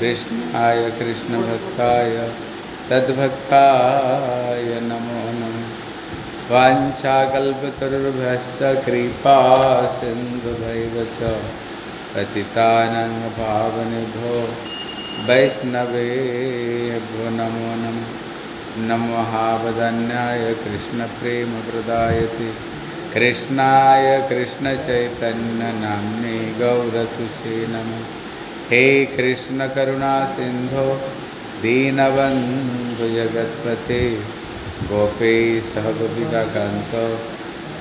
कृष्णाय कृष्णभक्ताय तद्भक्ताय नमो नमः। वाञ्छाकल्पतरुर्भश्च कृपा सिन्धुभैव च पतितानं पावनेभ्यो वैष्णवेभ्यो नमो नमः। नमो महावदन्याय कृष्णप्रेमप्रदायते। कृष्णाय कृष्णचैतन्यनाम्ने गौरतुषे नमः। हे कृष्णकरुणा सिन्धो दीनबन्धु जगत्पते, गोपेश गोपिकान्त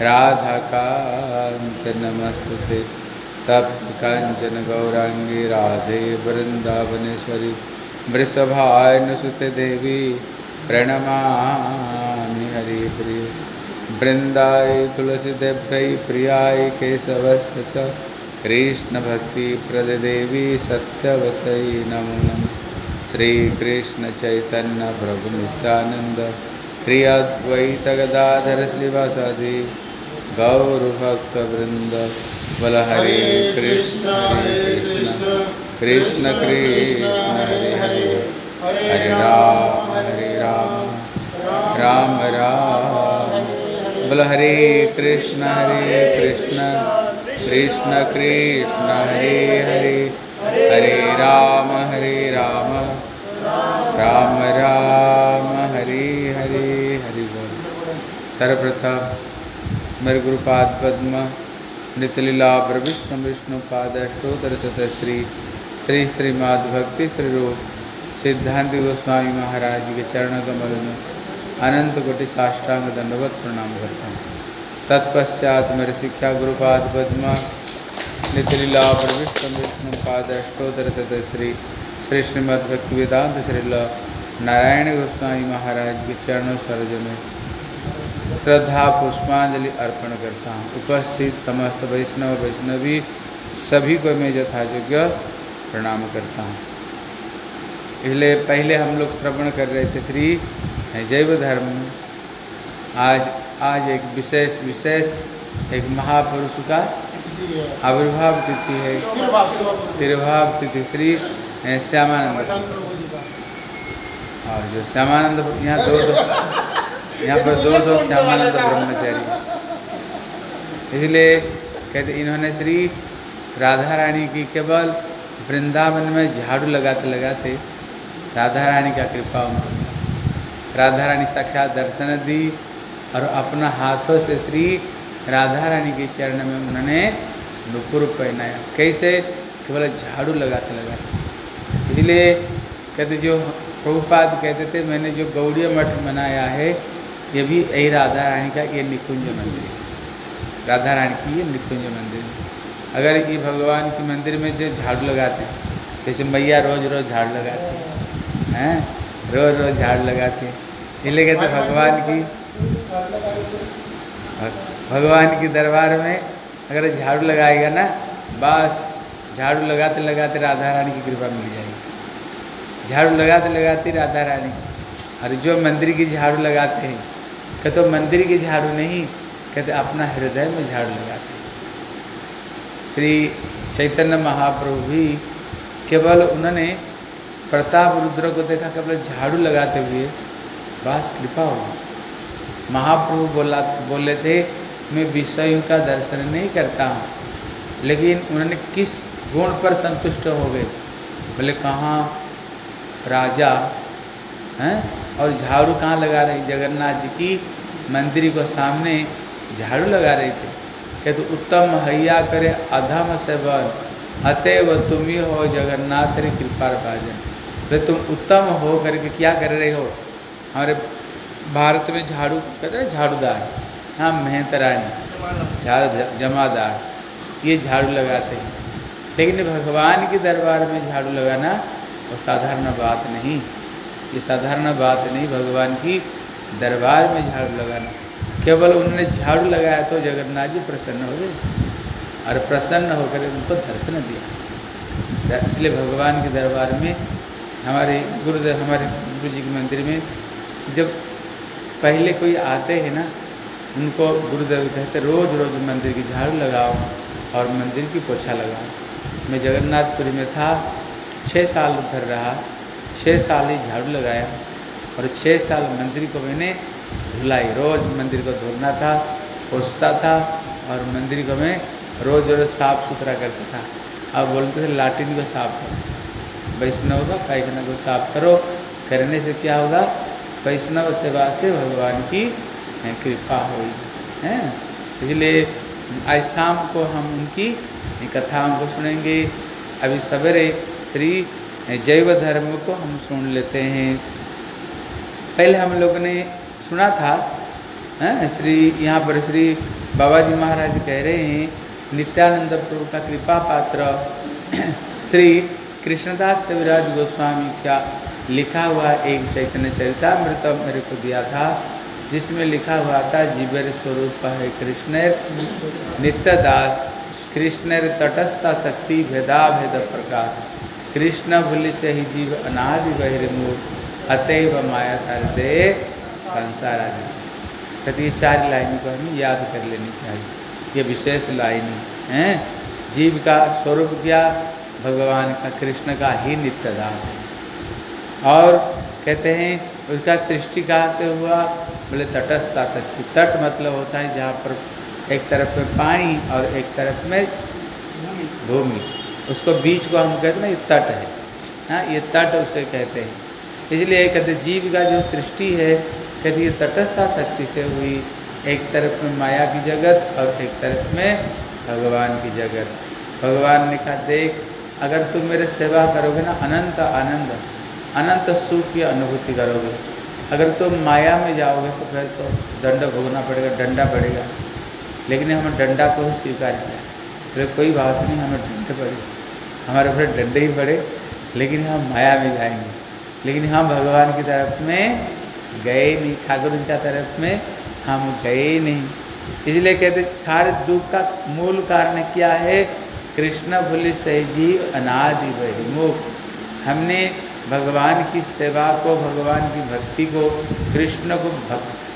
राधाकान्त नमस्तुते। तप्त काञ्चन गौराङ्गी राधे वृन्दावनेश्वरी, वृषभानुसुते देवी, प्रणमामि हरिप्रिय। वृन्दाय तुलसीदेव्यै प्रियाय केशवस्य च कृष्णभक्तिप्रददेवी सत्यवतै नमो नमः श्रीकृष्णचैतन्य प्रभुनित्यानन्द श्री अद्वैत गदाधर श्रीवासादि गौरभक्तवृंद बल हरे कृष्ण हरे कृष्ण। कृष्ण कृष्ण, हरे हरे। हरे राम हरे राम। राम राम। बल हरे कृष्ण हरे कृष्ण। कृष्ण कृष्ण हरे हरे हरे राम हरे राम राम राम, हरे हरे, हरि बोल। सर्वप्रथम मेरे गुरुपाद पद्म, नितलीला प्रविष्णु विष्णु पाद अष्टोत्तर शत श्री श्री श्रीमद भक्ति श्री रूप सिद्धांत गोस्वामी महाराज के चरण कमल में अनंत कोटि साष्टांग दंडवत प्रणाम करता हूँ। तत्पश्चात मेरे शिक्षा गुरुपाद पद्म, नितलीला प्रविष्णु विष्णु पाद अष्टोत्तर शत श्री श्रीमद भक्ति वेदांत श्रील नारायण गोस्वामी महाराज के चरणों सरोज में श्रद्धा पुष्पांजलि अर्पण करता हूँ। उपस्थित समस्त वैष्णव वैष्णवी, सभी को मैं यथायोग्य प्रणाम करता हूँ। इसलिए पहले हम लोग श्रवण कर रहे थे श्री जैव धर्म आज आज एक विशेष विशेष एक महापुरुष का आविर्भाव तिथि है। तिरुभाव तिथि श्री श्यामानंद। और जो श्यामानंद, यहाँ दो दो, यहाँ पर दो दो श्यामानंद ब्रह्मचारी। इसलिए कहते इन्होंने श्री राधा रानी की केवल वृंदावन में झाड़ू लगाते लगाते राधा रानी का कृपा उनको राधा रानी साक्षात दर्शन दी और अपना हाथों से श्री राधा रानी के चरण में उन्होंने नुपुर पहनाया। कैसे? केवल झाड़ू लगाते लगाते। इसलिए कहते जो प्रभुपाद कहते थे मैंने जो गौड़ीय मठ बनाया है ये भी यही राधा रानी का ये निकुंज मंदिर है। राधा रानी की ये निकुंज मंदिर है। अगर ये भगवान के मंदिर में जो झाड़ू लगाते हैं जैसे मैया रोज रोज झाड़ू लगाते हैं रोज रोज झाड़ू लगाते हैं। इसलिए कहते भगवान की भगवान के दरबार में अगर झाड़ू लगाएगा ना, बस झाड़ू लगाते लगाते राधा रानी की कृपा मिल जाएगी। झाड़ू लगाते लगाते राधा रानी की। और जो मंदिर की झाड़ू लगाते हैं कहते तो मंदिर की झाड़ू नहीं कहते अपना हृदय में झाड़ू लगाते हैं। श्री चैतन्य महाप्रभु भी केवल उन्होंने प्रताप रुद्र को देखा, केवल झाड़ू लगाते हुए, बस कृपा होगी महाप्रभु बोला, बोले थे, मैं विषयों का दर्शन नहीं करता हूँ, लेकिन उन्होंने किस गुण पर संतुष्ट हो गए? बोले, कहाँ राजा, हैं? और झाड़ू कहाँ लगा रही जगन्नाथ जी की मंदिर को सामने झाड़ू लगा रहे थे। कहते तो उत्तम हैया करे, अधम से वन अतएव तुम ही हो जगन्नाथ रे कृपा भाजन। बोले, तुम उत्तम हो करके क्या कर रहे हो? हमारे भारत में झाड़ू, कहते हैं झाड़ूदार। हाँ मेहनत रानी झाड़ू जमादार, ये झाड़ू लगाते हैं। लेकिन भगवान के दरबार में झाड़ू लगाना वो साधारण बात नहीं। ये साधारण बात नहीं भगवान की दरबार में झाड़ू लगाना। केवल उन्होंने झाड़ू लगाया तो जगन्नाथ जी प्रसन्न हो गए और प्रसन्न होकर उनको दर्शन दिया। इसलिए भगवान के दरबार में हमारे गुरुदेव हमारे गुरु जी के मंदिर में जब पहले कोई आते हैं ना, उनको गुरुदेव कहते, रोज़ रोज़ मंदिर की झाड़ू लगाओ और मंदिर की पोछा लगाओ। मैं जगन्नाथपुरी में था छः साल उधर रहा छः साल ही झाड़ू लगाया और छः साल मंदिर को मैंने धुलाई। रोज़ मंदिर को धोना था पोसता था और मंदिर को मैं रोज़ रोज़ साफ़ सुथरा करता था। अब बोलते थे लाटिन को साफ़ करो, वैष्णव का पायखाना को साफ़ करो, करने से क्या होगा वैष्णव सेवा से भगवान की कृपा हुई, हैं। इसलिए आज शाम को हम उनकी कथा को सुनेंगे। अभी सवेरे श्री जैव धर्म को हम सुन लेते हैं। पहले हम लोग ने सुना था, हैं, श्री, यहाँ पर श्री बाबा जी महाराज कह रहे हैं नित्यानंद प्रभु का कृपा पात्र श्री कृष्णदास कविराज गोस्वामी का लिखा हुआ एक चैतन्य चरितामृत मेरे को दिया था, जिसमें लिखा हुआ था, जीवर स्वरूप है कृष्ण नित्य दास कृष्ण तटस्था शक्ति भेदा भेद प्रकाश। कृष्ण भूलि से ही जीव अनादि बहिर्मुख अतएव माया दे संसार आदि। कहते ये चार लाइनों को हमें याद कर लेनी चाहिए। ये विशेष लाइन है। जीव का स्वरूप क्या? भगवान का, कृष्ण का ही नित्य दास है। और कहते हैं उसका सृष्टि कहाँ से हुआ? बोले, तटस्था शक्ति तट मतलब होता है जहाँ पर एक तरफ़ में पानी और एक तरफ़ में भूमि। उसको बीच को हम कहते ना, ये तट है। हाँ ये तट उसे कहते हैं। इसलिए कहते जीव का जो सृष्टि है, कहते ये तटस्था शक्ति से हुई। एक तरफ़ में माया की जगत और एक तरफ़ में भगवान की जगत। भगवान ने कहा, देख, अगर तुम मेरे सेवा करोगे ना, अनंत आनंद। अनंत सुख की अनुभूति करोगे। अगर तुम तो माया में जाओगे तो फिर तो दंड भोगना पड़ेगा, डंडा पड़ेगा। लेकिन हमें डंडा को ही स्वीकार किया। फिर कोई बात नहीं, हमें डंडे पड़े। हमारे ऊपर डंडे ही पड़े, लेकिन हम माया में जाएँगे। लेकिन हम भगवान की तरफ़ में गए नहीं, ठाकुर जी का तरफ़ में हम गए नहीं। इसलिए कहते, सारे दुख का मूल कारण क्या है? कृष्ण भूलि सहजीव अनादि बहिमुख हमने भगवान की सेवा को, भगवान की भक्ति को, कृष्ण को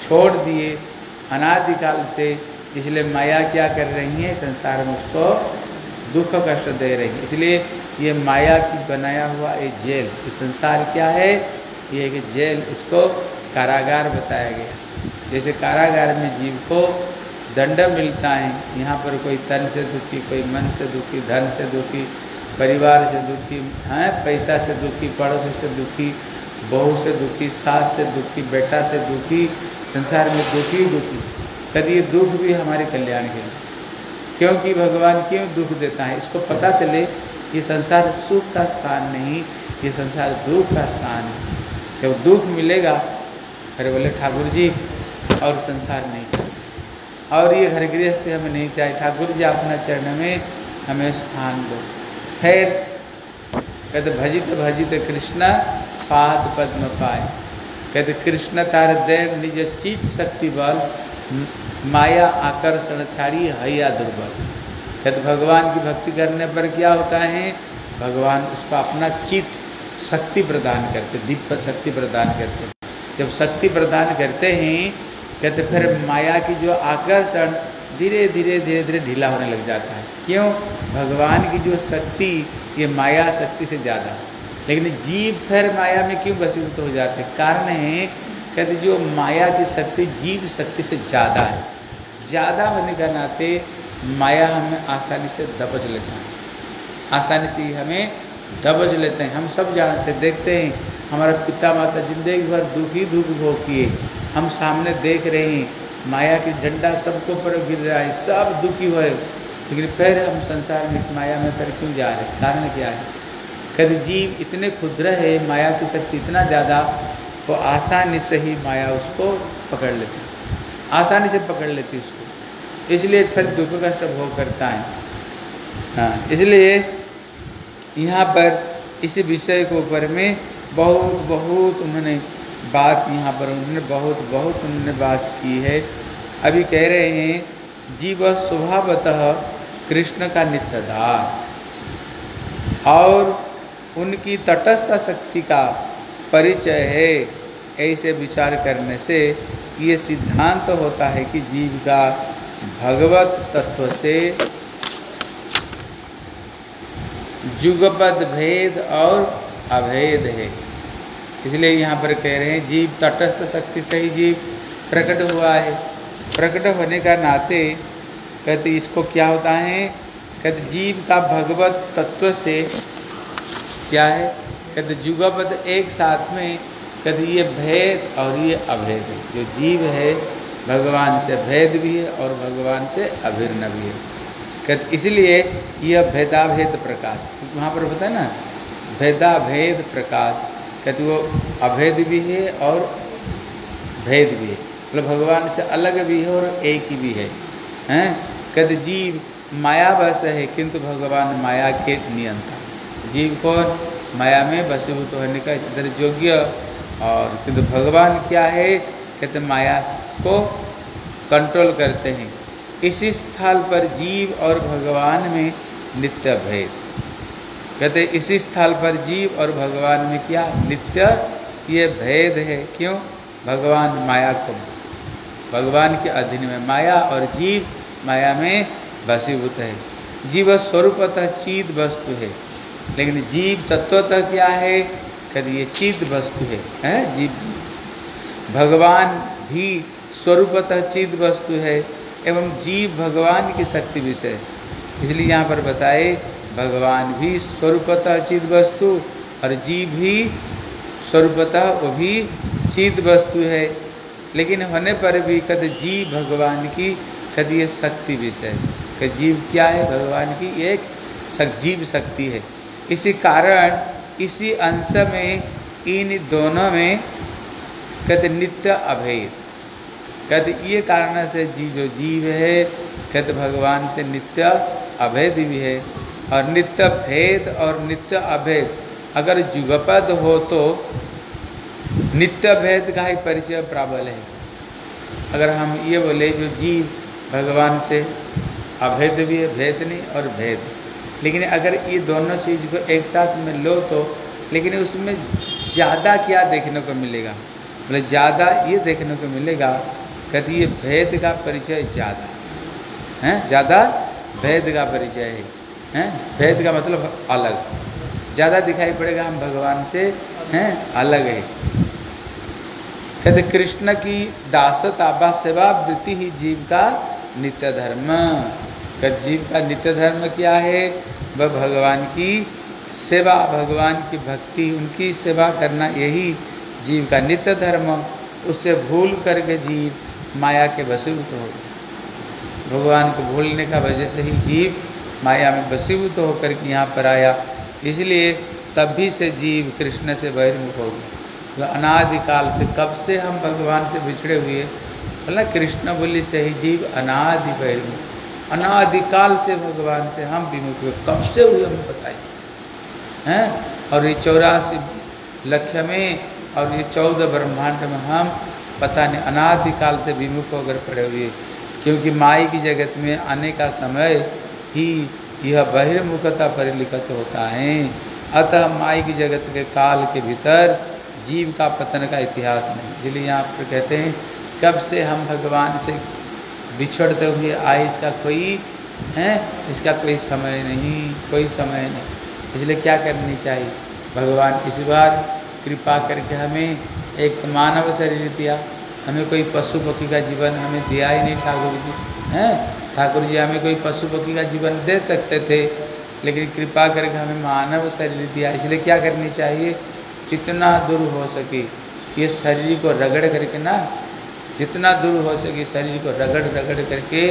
छोड़ दिए अनादिकाल से। इसलिए माया क्या कर रही है? संसार में उसको दुख कष्ट दे रही है। इसलिए ये माया की बनाया हुआ ये जेल ये संसार क्या है? ये एक जेल, इसको कारागार बताया गया। जैसे कारागार में जीव को दंड मिलता है, यहाँ पर कोई तन से दुखी, कोई मन से दुखी, धन से दुखी परिवार से दुखी हैं, पैसा से दुखी, पड़ोसी से दुखी, बहू से दुखी, सास से दुखी, बेटा से दुखी, संसार में दुखी दुखी। कभी ये दुख भी हमारे कल्याण के लिए। क्योंकि भगवान क्यों दुख देता है? इसको पता चले, ये संसार सुख का स्थान नहीं, ये संसार दुख का स्थान है। जब दुख मिलेगा, अरे बोले ठाकुर जी और संसार नहीं चाहिए और ये हर गृहस्थी हमें नहीं चाहिए ठाकुर जी अपना चरण में हमें स्थान दो। फिर कहते, भजित भजित कृष्ण, पाद पद्म पाए। कहते, कृष्ण तार देव निज चित शक्ति बल माया आकर्षण छाड़ी हया दुर्बल। कहते, भगवान की भक्ति करने पर क्या होता है? भगवान उसको अपना चित शक्ति प्रदान करते, दिव्य शक्ति प्रदान करते। जब शक्ति प्रदान करते हैं, कहते, फिर माया की जो आकर्षण धीरे धीरे धीरे धीरे ढीला होने लग जाता है। क्यों? भगवान की जो शक्ति, ये माया शक्ति से ज़्यादा। लेकिन जीव फिर माया में क्यों वसीभूत हो जाते? कारण है, कहते जो माया की शक्ति जीव शक्ति से ज़्यादा है। ज़्यादा होने का नाते माया हमें आसानी से दबज लेता है। आसानी से हमें दबज लेते हैं। हम सब जानते देखते हैं, हमारा पिता माता ज़िंदगी भर दुखी दुख भोग किए। हम सामने देख रहे हैं, माया की डंडा सबको पर गिर रहा है, सब दुखी हो रहे लेकिन फिर हम संसार में माया में फिर क्यों जा रहे? कारण क्या है? कभी जीव इतने क्षुद्र है, माया की शक्ति इतना ज़्यादा, वो आसानी से ही माया उसको पकड़ लेती आसानी से पकड़ लेती उसको। इसलिए फिर दुख कष्ट भोग करता है। हाँ इसलिए यहाँ पर इस विषय के ऊपर में बहुत बहुत उन्होंने बात यहाँ पर उन्होंने बहुत बहुत उन्होंने बात की है। अभी कह रहे हैं, जीव स्वभावतः कृष्ण का नित्य दास और उनकी तटस्थ शक्ति का परिचय है, ऐसे विचार करने से ये सिद्धांत तो होता है कि जीव का भगवत तत्व से जुगपद भेद और अभेद है। इसलिए यहाँ पर कह रहे हैं, जीव तटस्थ शक्ति से ही जीव प्रकट हुआ है। प्रकट होने का नाते कहते इसको क्या होता है? कहते जीव का भगवत तत्व से क्या है? कहते जुगपद एक साथ में कहते ये भेद और ये अभेद है। जो जीव है, भगवान से भेद भी है और भगवान से अभिन्न भी है। कहते इसलिए यह भेदाभेद प्रकाश, वहाँ पर बताए ना? भेदाभेद प्रकाश, कहते वो अभेद भी है और भेद भी है। मतलब भगवान से अलग भी है और एक ही भी है। हैं? कहते जीव माया बस है किंतु भगवान माया के नियंता जीव को माया में बसीभूत होने का इधर योग्य। और किंतु भगवान क्या है? कहते माया को कंट्रोल करते हैं। इसी स्थल पर जीव और भगवान में नित्य भेद। कहते इसी स्थल पर जीव और भगवान में क्या? नित्य ये भेद है। क्यों? भगवान माया को भगवान के अधीन में माया और जीव माया में भसीभूत है। जीव स्वरूपतः चीत वस्तु है। लेकिन जीव तत्वतः क्या है? कभी ये चीत वस्तु है, हैं? जीव भगवान भी स्वरूपतः चिद वस्तु है एवं जीव भगवान की शक्ति विशेष। इसलिए यहाँ पर बताए, भगवान भी स्वरूपतः चिद वस्तु और जीव भी स्वरूपतः वो भी चिद वस्तु है। लेकिन होने पर भी कद जीव भगवान की कद ये शक्ति विशेष। कद जीव क्या है? भगवान की एक जीव शक्ति है। इसी कारण, इसी अंश में, इन दोनों में कहते नित्य अभेद। कहते ये कारण से जी जो जीव है कहते भगवान से नित्य अभेद भी है। और नित्य भेद और नित्य अभेद, अगर जुगपद हो तो नित्य भेद का ही परिचय प्राबल है। अगर हम ये बोले, जो जीव भगवान से अभेद भी है, भेद नहीं और भेद। लेकिन अगर ये दोनों चीज़ को एक साथ में लो तो लेकिन उसमें ज़्यादा क्या देखने को मिलेगा? मतलब ज़्यादा ये देखने को मिलेगा कभी ये भेद का परिचय ज़्यादा है। ज़्यादा भेद का परिचय है। हैं? भेद का मतलब अलग। ज़्यादा दिखाई पड़ेगा हम भगवान से, हैं? अलग है। कहते कृष्ण की दासत आभा सेवा, वृत्ति ही जीव का नित्य धर्म जीव का नित्य धर्म क्या है? वह भगवान की सेवा, भगवान की भक्ति, उनकी सेवा करना यही जीव का नित्य धर्म उससे भूल करके जीव माया के वसीभूत हो गया। भगवान को भूलने का वजह से ही जीव माया में वसीभूत होकर के यहाँ पर आया। इसलिए तभी से जीव कृष्ण से बहिर्मुख हो गया। तो अनादिकाल से कब से हम भगवान से बिछड़े हुए बोला कृष्ण बोली से ही जीव अनादि बहिर्मुख अनादिकाल से भगवान से हम विमुख हुए कब से हुए, हमें बताइए। हैं? और ये चौरासी लक्ष्य में और ये चौदह ब्रह्मांड में हम पता नहीं, अनादिकाल से विमुख होकर पड़े हुए। क्योंकि माई की जगत में आने का समय ही यह बहिर्मुखता परिलिखित होता है। अतः माई की जगत के काल के भीतर जीव का पतन का इतिहास नहीं। इसलिए यहाँ पर कहते हैं कब से हम भगवान से बिछड़ते हुए आए, इसका कोई, है? इसका कोई समय नहीं, कोई समय नहीं। इसलिए क्या करनी चाहिए? भगवान, इस बार कृपा करके हमें एक मानव शरीर दिया। हमें कोई पशु पक्षी का जीवन हमें दिया ही नहीं ठाकुर जी, हैं? ठाकुर जी, हमें कोई पशु पक्षी का जीवन दे सकते थे, लेकिन कृपा करके हमें मानव शरीर दिया। इसलिए क्या करनी चाहिए? जितना दूर हो सके, ये शरीर को रगड़ करके ना जितना दूर हो सके शरीर को रगड़ रगड़ करके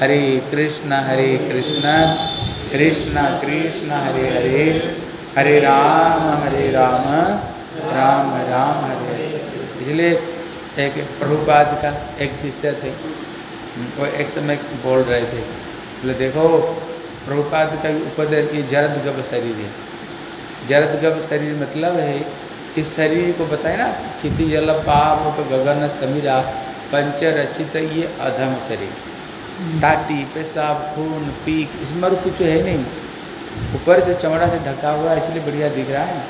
हरे कृष्ण हरे कृष्ण कृष्ण कृष्ण, हरे हरे हरे राम हरे राम राम राम, हरे हरे। इसलिए एक प्रभुपाद का एक शिष्य थे, वो एक समय बोल रहे थे, बोले, देखो, प्रभुपाद का उपदेश ये जरद गब शरीर है। जरद गब शरीर मतलब है इस शरीर को बताए ना खेती जल पाप, गगन समीरा पंच रचित ये अधम शरीर। टाटी पेशाब खून पीक इसमें और कुछ है नहीं। ऊपर से चमड़ा से ढका हुआ है, इसलिए बढ़िया दिख रहा है।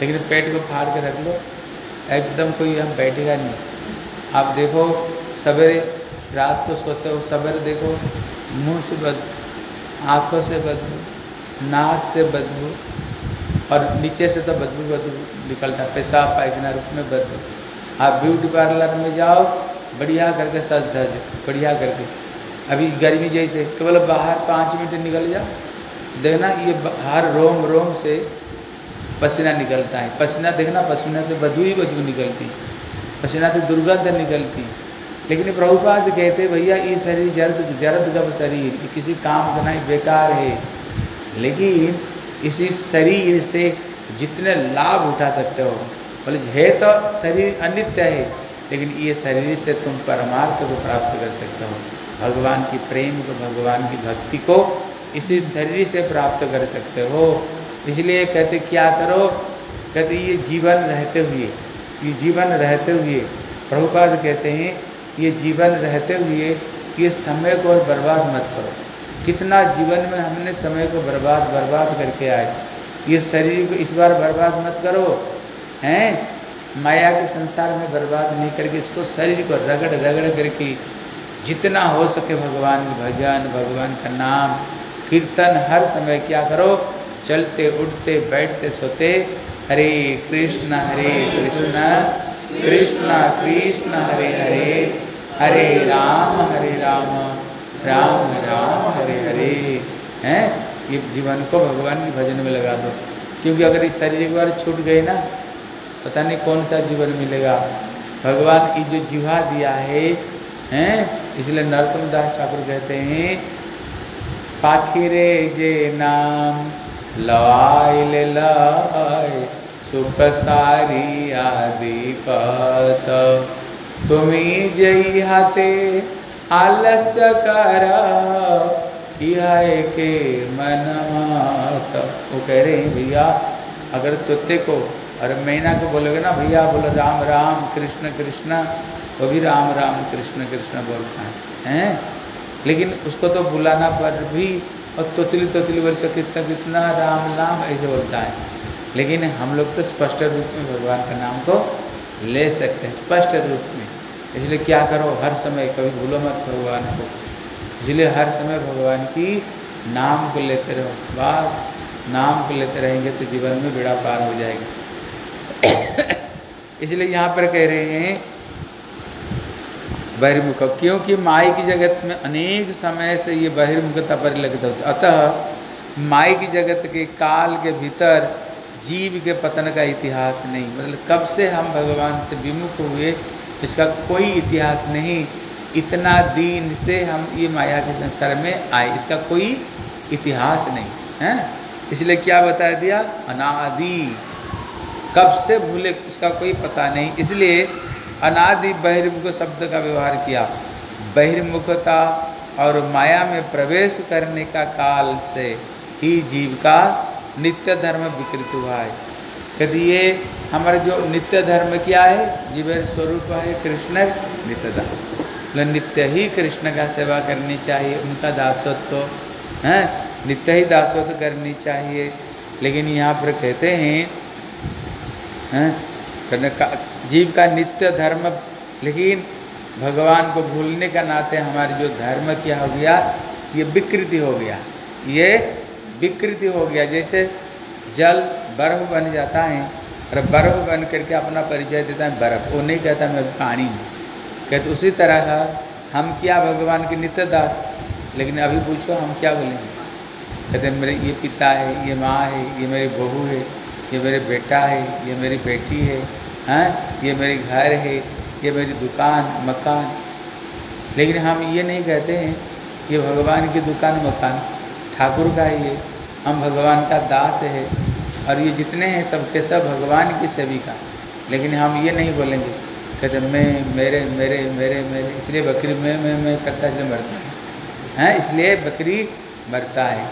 लेकिन पेट को फाड़ के रख लो, एकदम कोई हम बैठेगा नहीं। आप देखो, सवेरे रात को सोते हो, सवेरे देखो, मुँह से बदबू, आँखों से बदबू, नाक से बदबू, और नीचे से तो बदबू बदबू निकलता पेशाब पायखाना रूप में बदबू। आप ब्यूटी पार्लर में जाओ बढ़िया करके सज धज, बढ़िया करके। अभी गर्मी जैसे, केवल बाहर पाँच मिनट निकल जाओ देखना ये हर रोम रोम से पसीना निकलता है। पसीना देखना, पसीना से बदबू ही बदबू निकलती। पसीना से दुर्गंध निकलती। लेकिन प्रभुपाद कहते, भैया, ये शरीर जर्द जर्द गब शरीर किसी काम का नहीं बेकार है। लेकिन इसी शरीर से जितने लाभ उठा सकते हो, बोले, है तो शरीर अनित्य है। लेकिन ये शरीर से तुम परमार्थ को प्राप्त कर सकते हो। भगवान की प्रेम को, भगवान की भक्ति को इसी शरीर से प्राप्त कर सकते हो। इसलिए कहते, क्या करो? कहते, ये जीवन रहते हुए, ये जीवन रहते हुए। प्रभुपाद कहते हैं, ये जीवन रहते हुए, ये समय को और बर्बाद मत करो। कितना जीवन में हमने समय को बर्बाद बर्बाद करके आए, ये शरीर को इस बार बर्बाद मत करो, हैं? माया के संसार में बर्बाद नहीं करके इसको शरीर को रगड़ रगड़ करके जितना हो सके भगवान भजन, भगवान का नाम, कीर्तन हर समय क्या करो? चलते, उठते, बैठते, सोते, हरे कृष्ण हरे कृष्ण कृष्ण कृष्ण, हरे हरे हरे राम हरे राम राम राम, हरे हरे, हैं? ये जीवन को भगवान के भजन में लगा दो। क्योंकि अगर इस शरीर एक बार छूट गए ना पता नहीं कौन सा जीवन मिलेगा। भगवान की जो जीवा दिया है, हैं, इसलिए नरोत्तम दास ठाकुर कहते हैं, पाखिरे जे नाम लवाई ले लाए, सुख सारी आदि कत तुम्ही जई हाथे आलस्य कर के मन मात। वो कह रहे हैं, भैया, अगर तुत्ते को और मैना को बोलोगे ना, भैया, बोलो, राम राम, कृष्ण कृष्ण, वो भी राम राम, कृष्ण कृष्ण बोलता है। हैं? लेकिन उसको तो बुलाना पर भी और तोतली तोतली बोल से कितना कितना राम राम, ऐसे बोलता है। लेकिन हम लोग तो स्पष्ट रूप में भगवान का नाम को ले सकते हैं, स्पष्ट रूप में। इसलिए क्या करो, हर समय कभी भूलो मत भगवान को। इसलिए हर समय भगवान की नाम को लेते रहो। बस, नाम को लेते रहेंगे तो जीवन में बेड़ा पार हो जाएगा। इसलिए यहाँ पर कह रहे हैं, बहिर्मुख। क्योंकि माई की जगत में अनेक समय से ये बहिर्मुखता परिलक्षित होती अतः माई की जगत के काल के भीतर जीव के पतन का इतिहास नहीं। मतलब कब से हम भगवान से विमुख हुए, इसका कोई इतिहास नहीं। इतना दिन से हम ये माया के संसार में आए, इसका कोई इतिहास नहीं, है? इसलिए क्या बता दिया? अनादि। कब से भूले उसका कोई पता नहीं। इसलिए अनादि बहिर्मुख शब्द का व्यवहार किया। बहिर्मुखता और माया में प्रवेश करने का काल से ही जीव का नित्य धर्म विकृत हुआ है। यदि ये हमारे जो नित्य धर्म क्या है? जीवन स्वरूप है कृष्ण नित्य दास। नित्य ही कृष्ण का सेवा करनी चाहिए, उनका दासत्व, हैं? नित्य ही दासत्व करनी चाहिए। लेकिन यहाँ पर कहते हैं हैं? जीव का नित्य धर्म, लेकिन भगवान को भूलने का नाते हमारे जो धर्म क्या हो गया, ये विकृति हो गया। ये विकृति हो गया, जैसे जल बर्फ़ बन जाता है, और बर्फ़ बन करके अपना परिचय देता है बर्फ़। वो नहीं कहता मैं पानी हूँ। कहते उसी तरह हम क्या भगवान के नित्य दास? लेकिन अभी पूछो हम क्या बोलेंगे? कहते मेरे ये पिता है, ये माँ है, ये मेरी बहू है ये मेरे बेटा है, ये मेरी बेटी है, हैं, ये मेरे घर है, ये मेरी दुकान, मकान। लेकिन हम ये नहीं कहते हैं ये भगवान की दुकान, मकान। ठाकुर का ही है, हम भगवान का दास है और ये जितने हैं सबके सब भगवान की सेविका लेकिन हम ये नहीं बोलेंगे, कहते मैं, मेरे मेरे मेरे मेरे, इसलिए बकरी, मैं मैं मैं करता इसलिए मरता है। हैं, इसलिए बकरी मरता है।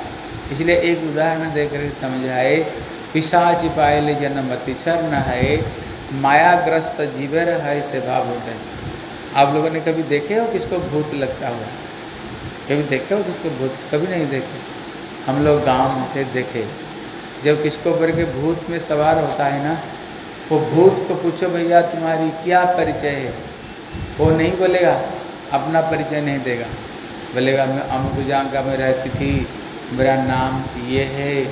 इसलिए एक उदाहरण देकर समझाए पिशाच पायल जन्मति न है, मायाग्रस्त जीवर है से भाव होते आप लोगों ने कभी देखे हो किसको भूत लगता हुआ? कभी देखे हो किसको भूत? कभी नहीं देखे। हम लोग गाँव में थे, देखे। जब किसको ऊपर के भूत में सवार होता है ना, वो भूत को पूछो, भैया, तुम्हारी क्या परिचय है? वो नहीं बोलेगा, अपना परिचय नहीं देगा। बोलेगा, मैं अमुक जहाँ का मैं रहती थी, मेरा नाम ये है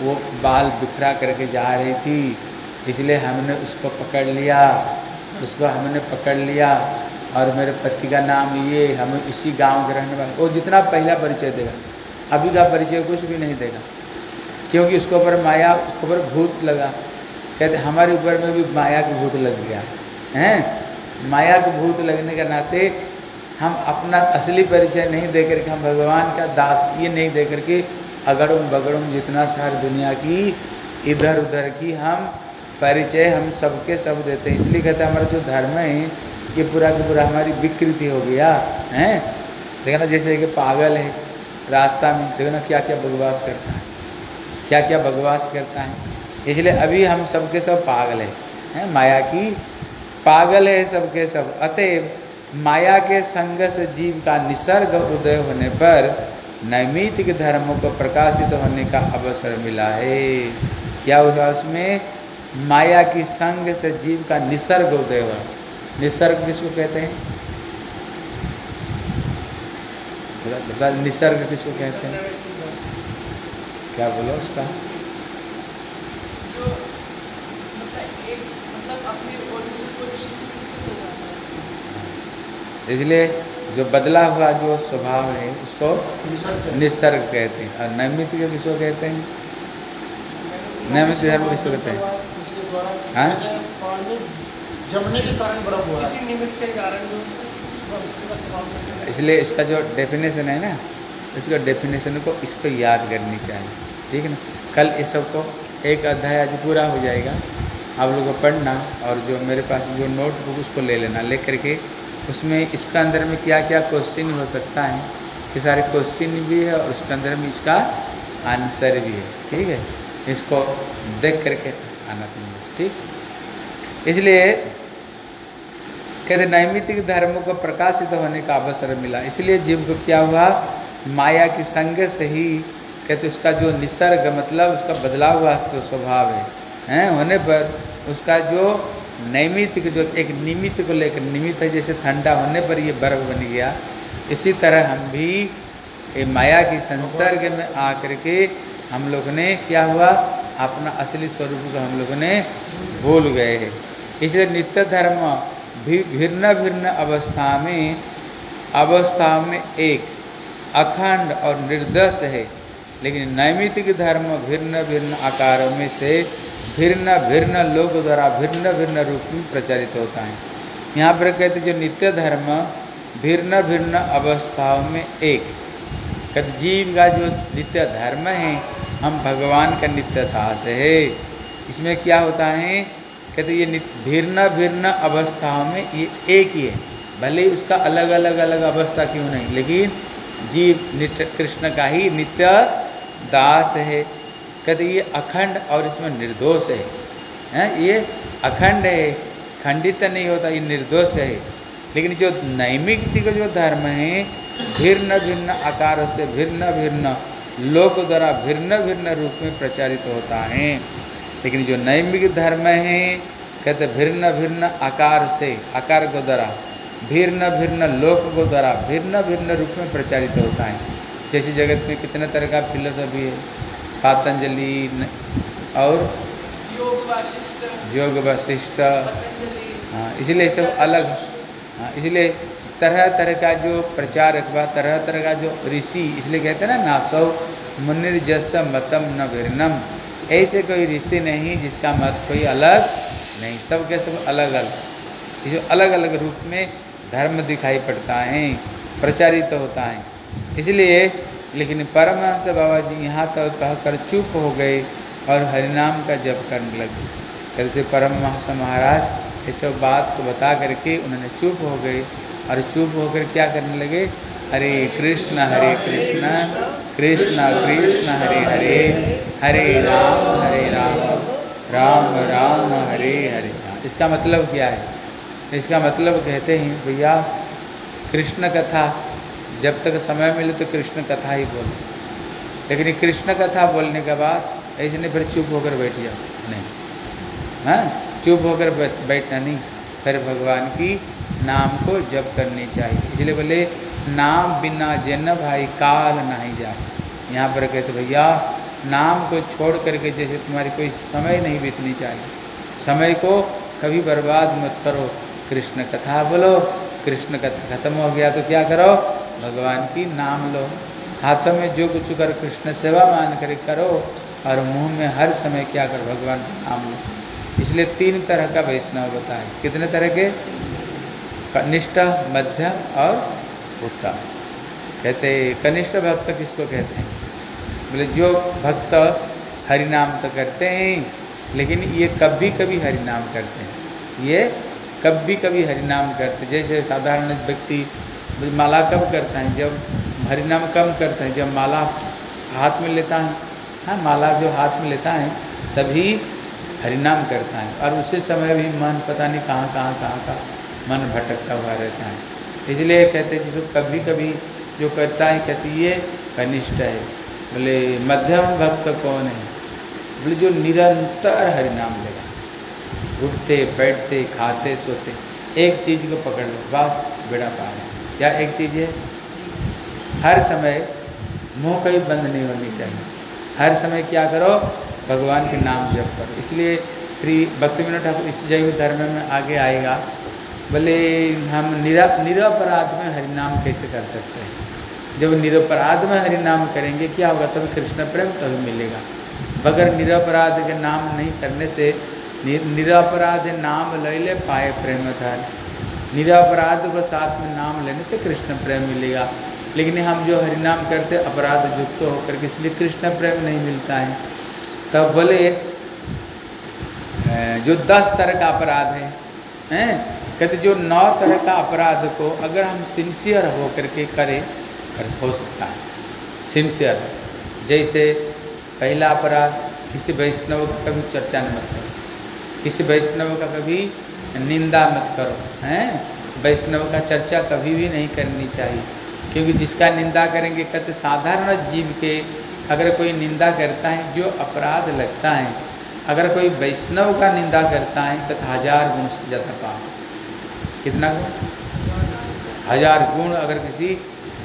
वो बाल बिखरा करके जा रही थी, इसलिए हमने उसको पकड़ लिया। उसको हमने पकड़ लिया और मेरे पति का नाम ये, हम इसी गाँव के रहने वाले। वो जितना पहला परिचय देगा, अभी का परिचय कुछ भी नहीं देगा। क्योंकि उसके ऊपर माया, उसके ऊपर भूत लगा। कहते, हमारे ऊपर में भी माया की भूत लग गया। हैं? माया के भूत लगने के नाते हम अपना असली परिचय नहीं दे करके हम भगवान का दास ये नहीं दे करके अगड़ुम बगड़ुम जितना सारी दुनिया की, इधर उधर की हम परिचय हम सबके सब देते हैं। इसलिए कहते हैं, हमारा जो धर्म है, ये पूरा का पूरा हमारी विकृति हो गया, है? देखो ना, जैसे कि पागल है, रास्ता में, देखो ना क्या क्या बकवास करता है, क्या क्या बकवास करता है। इसलिए अभी हम सबके सब पागल है, हैं? माया की पागल है सबके सब। अतएव माया के संग से जीव का निसर्ग उदय होने पर नैमितिक धर्मों को प्रकाशित होने का अवसर मिला है। क्या हुआ उसमें? माया की संग से जीव का निसर्ग उदय हुआ। निसर्ग किसको कहते हैं? निसर्ग किसको कहते हैं? क्या बोलो उसका? मतलब मतलब इसलिए जो बदला हुआ जो स्वभाव है उसको निसर्ग कहते हैं। और नैमित के किसको कहते हैं? नैमित धर्म किसको कहते हैं? हाँ? जमने के कारण बर्फ़ हुआ इसी निमित्त के कारण जो सुबह वस्तु का स्वभाव चलता है। इसलिए इसका जो डेफिनेशन है ना इसका डेफिनेशन को इसको याद करनी चाहिए। ठीक है ना? कल इस सबको एक अध्याय आज पूरा हो जाएगा। आप लोगों को पढ़ना और जो मेरे पास जो नोटबुक उसको ले लेना ले करके उसमें इसका अंदर में क्या क्या क्वेश्चन हो सकता है ये सारे क्वेश्चन भी है और उसके अंदर में इसका आंसर भी है ठीक है? इसको देख करके आना लोग, ठीक? इसलिए कहते नैमितिक धर्म को प्रकाशित होने का अवसर मिला। इसलिए जीव को क्या हुआ? माया की संग से ही कहते उसका जो निसर्ग मतलब उसका बदला हुआ जो स्वभाव है हैं? होने पर उसका जो नैमितिक जो एक निमित्त को लेकर निमित्त है, जैसे ठंडा होने पर ये बर्फ़ बन गया, इसी तरह हम भी ये माया की संसर्ग में आकर के हम लोग ने क्या हुआ? अपना असली स्वरूप को हम लोग ने भूल गए हैं। इसलिए नित्य धर्म भी भिन्न भिन्न अवस्था में अवस्था में एक अखंड और निर्दश है। लेकिन नैमितिक धर्म भिन्न भिन्न आकारों में से भिन्न भिन्न लोक द्वारा भिन्न भिन्न रूप में प्रचारित होता है। यहाँ पर कहते जो नित्य धर्म भिन्न भिन्न अवस्थाओं में एक। कहते जीव का जो नित्य धर्म है, हम भगवान का नित्यता से है। इसमें क्या होता है? कहते ये भिन्न भिन्न अवस्थाओं में ये एक ही है। भले ही उसका अलग अलग अलग अवस्था क्यों नहीं, लेकिन जीव नित्य, कृष्ण का ही नित्य दास है। कहते ये अखंड और इसमें निर्दोष है। हैं, ये अखंड है, खंडित नहीं होता, ये निर्दोष है। लेकिन जो नैमित्तिक जो धर्म है भिन्न भिन्न आकारों से भिन्न भिन्न लोक द्वारा भिन्न भिन्न रूप में प्रचारित होता है। लेकिन जो नैमिक धर्म है, कहते भिन्न भिन्न आकार से, आकार को द्वारा भिन्न भिन्न लोक को द्वारा भिन्न भिन्न रूप में प्रचारित होता है। जैसे जगत में कितने तरह का फिलोसफी है। पातंजलि और योग वशिष्ठ हाँ इसलिए सब अलग। हाँ इसलिए तरह तरह का जो प्रचार अथवा तरह तरह का जो ऋषि, इसलिए कहते हैं ना, नासौ मुनिर्जस मतम न भिन्नम ऐसे कोई ऋषि नहीं जिसका मत कोई अलग नहीं। सब के सब अलग अलग जो अलग अलग रूप में धर्म दिखाई पड़ता है, प्रचारित तो होता है। इसलिए लेकिन परमहंस बाबा जी यहाँ तक तो कहकर चुप हो गए और हरिनाम का जप करने लगे। कैसे परमहंस महाराज, इस सब बात को बता करके उन्होंने चुप हो गए और चुप होकर क्या करने लगे? हरे कृष्ण हरे कृष्ण कृष्ण कृष्ण, हरे हरे हरे राम हरे राम राम राम, हरे हरे। इसका मतलब क्या है? इसका मतलब कहते हैं, भैया, कृष्ण कथा जब तक समय मिले तो कृष्ण कथा ही बोले। लेकिन कृष्ण कथा बोलने के बाद ऐसे नहीं फिर चुप होकर बैठ जाओ नहीं। हाँ? चुप होकर बैठना नहीं। फिर भगवान की नाम को जप करनी चाहिए। इसलिए बोले, नाम बिना जन भाई काल नहीं जाए। यहाँ पर कहते, भैया, नाम को छोड़ करके जैसे तुम्हारी कोई समय नहीं बीतनी चाहिए। समय को कभी बर्बाद मत करो। कृष्ण कथा बोलो। कृष्ण कथा खत्म हो गया तो क्या करो? भगवान की नाम लो। हाथों में जो कुछ कर कृष्ण सेवा मान कर करो और मुँह में हर समय क्या कर भगवान का नाम लो। इसलिए तीन तरह का वैष्णव बताए कितने तरह के? कनिष्ठ मध्यम और उत्तम। कहते कनिष्ठ भक्त किसको कहते हैं? बोले, जो भक्त हरि नाम तो करते हैं लेकिन ये कभी कभी हरि नाम करते हैं। ये कभी कभी हरि नाम करते जैसे साधारण व्यक्ति माला कब करता है? जब हरिनाम कम करता है? जब माला हाथ में लेता है। हाँ माला जो हाथ में लेता है, तभी हरिनाम करता है। और उसी समय भी मन पता नहीं कहाँ कहाँ कहाँ का मन भटकता हुआ रहता है। इसलिए कहते हैं जिसको कभी कभी जो करता है, कहते ये कनिष्ठ है। बोले, मध्यम भक्त कौन है? बोले, जो निरंतर हरिनाम लेगा। उठते, बैठते, खाते, सोते, एक चीज़ को पकड़ लो, बस, बेड़ा पार है। क्या एक चीज़ है? हर समय मुँह कहीं बंद नहीं होनी चाहिए। हर समय क्या करो? भगवान के नाम जप करो। इसलिए श्री भक्ति विनोद ठाकुर इस जैव धर्म में आगे आएगा। बोले, हम निरा निरपराध में हरिनाम कैसे कर सकते हैं? जब निरपराध में हरिनाम करेंगे, क्या होगा? तभी कृष्ण प्रेम तभी मिलेगा। बगैर निरपराध के नाम नहीं करने से निरपराध नाम ले ले पाए प्रेम धर निरपराध को साथ में नाम लेने से कृष्ण प्रेम मिलेगा। लेकिन हम जो हरिनाम करते अपराध युक्त होकर के इसलिए कृष्ण प्रेम नहीं मिलता है। तब बोले जो दस तरह का अपराध है, हैं? कहते, जो नौ तरह का अपराध को अगर हम सिंसियर हो करके करें, कर, हो सकता है। सिंसियर जैसे पहला अपराध, किसी वैष्णव का कभी चर्चा न मत करो। किसी वैष्णव का कभी निंदा मत करो, हैं? वैष्णव का चर्चा कभी भी नहीं करनी चाहिए, क्योंकि जिसका निंदा करेंगे, कहते साधारण जीव के अगर कोई निंदा करता है, जो अपराध लगता है, अगर कोई वैष्णव का निंदा करता है तो हज़ार गुण से ज़्यादा पाप। कितना गुण? हज़ार गुण अगर किसी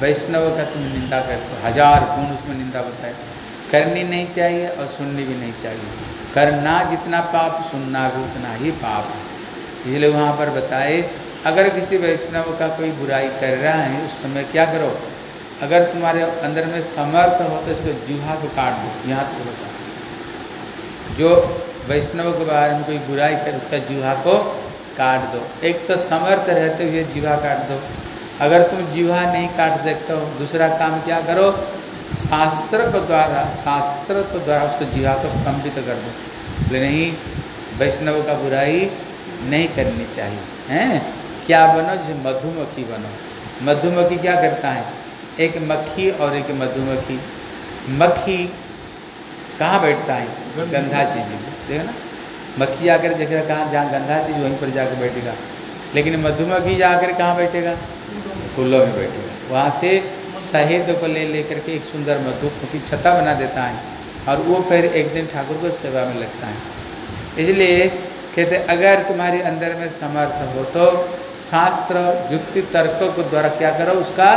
वैष्णव का तुम निंदा करते हो, हज़ार गुण उसमें निंदा बताए करनी नहीं चाहिए और सुननी भी नहीं चाहिए। करना जितना पाप, सुनना भी उतना ही पाप है। इसलिए वहाँ पर बताए, अगर किसी वैष्णव का कोई बुराई कर रहा है, उस समय क्या करो? अगर तुम्हारे अंदर में समर्थ हो तो इसको जीहा को काट दो, यहाँ तक बता जो वैष्णव के बारे में कोई बुराई कर, उसका जीवा को काट दो। एक तो समर्थ रहते हुए जीवा काट दो। अगर तुम जीवा नहीं काट सकते हो, दूसरा काम क्या करो? शास्त्र के द्वारा, शास्त्र के द्वारा उसको जीवा को स्तंभित कर दो। बोले, नहीं, वैष्णव का बुराई नहीं करनी चाहिए। हैं? क्या बनो? जो मधुमक्खी बनो। मधुमक्खी क्या करता है? एक मक्खी और एक मधुमक्खी। मक्खी कहाँ बैठता है? गंध- चीज़ में। देखो ना मक्खी जाकर देखेगा कहाँ जहाँ गंधा चीज़ वहीं पर जाकर बैठेगा। लेकिन मधुमक्खी जाकर कहाँ बैठेगा? फूलों में बैठेगा। वहाँ से शहद को ले लेकर के एक सुंदर मधु की छत्ता बना देता है। और वो फिर एक दिन ठाकुर को सेवा में लगता है। इसलिए कहते, अगर तुम्हारे अंदर में समर्थ हो तो शास्त्र युक्ति तर्कों के द्वारा क्या करो, उसका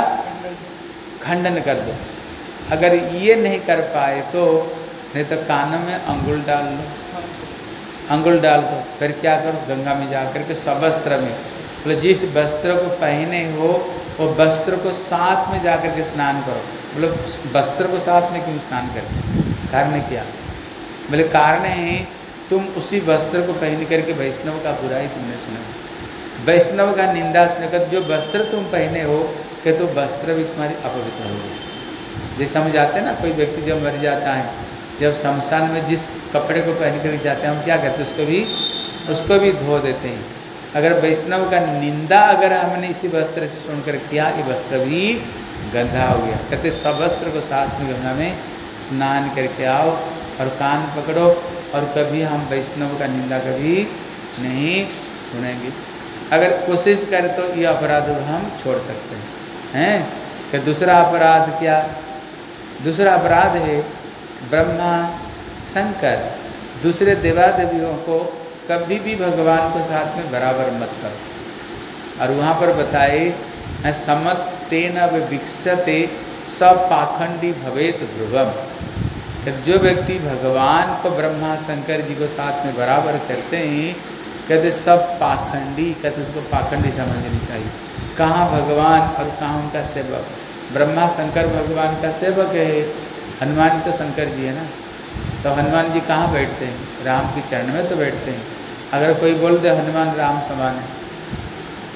खंडन कर दो। अगर ये नहीं कर पाए तो नहीं तो कानों में अंगुल डाल लो। अंगुल डाल दो। फिर क्या करो, गंगा में जा कर के सवस्त्र में, बोले, जिस वस्त्र को पहने हो, वो वस्त्र को साथ में जा कर के स्नान करो। बोले, वस्त्र को साथ में क्यों स्नान करें? कारण क्या? बोले, कारण है तुम उसी वस्त्र को पहन करके वैष्णव का बुराई तुमने सुना। वैष्णव का निंदा सुनकर जो वस्त्र तुम पहने हो, कि तो वस्त्र भी तुम्हारी अपवित्र हो गई। जैसे हम जाते हैं ना, कोई व्यक्ति जब मर जाता है, जब शमशान में जिस कपड़े को पहन कर जाते हैं, हम क्या करते हैं, उसको भी उसको भी धो देते हैं। अगर वैष्णव का निंदा अगर हमने इसी वस्त्र से सुनकर किया, ये वस्त्र भी गंदा हो गया। कहते सब वस्त्र को साथ में गंगा में स्नान करके आओ और कान पकड़ो। और कभी हम वैष्णव का निंदा कभी नहीं सुनेंगे। अगर कोशिश करें तो ये अपराध हम छोड़ सकते हैं हैं? तो दूसरा अपराध क्या? दूसरा अपराध है ब्रह्मा शंकर। दूसरे देवादेवियों को कभी भी भगवान को साथ में बराबर मत करो। और वहाँ पर बताए समत तेन विकसते सब पाखंडी भवेत ध्रुवम। कि जो व्यक्ति भगवान को ब्रह्मा शंकर जी को साथ में बराबर करते हैं कहते सब पाखंडी कहते उसको पाखंडी समझनी चाहिए। कहाँ भगवान और कहाँ उनका सेवक? ब्रह्मा शंकर भगवान का सेवक है। हनुमान तो शंकर जी है ना? तो हनुमान जी कहाँ बैठते हैं? राम के चरण में तो बैठते हैं। अगर कोई बोल दे, हनुमान, राम समान है।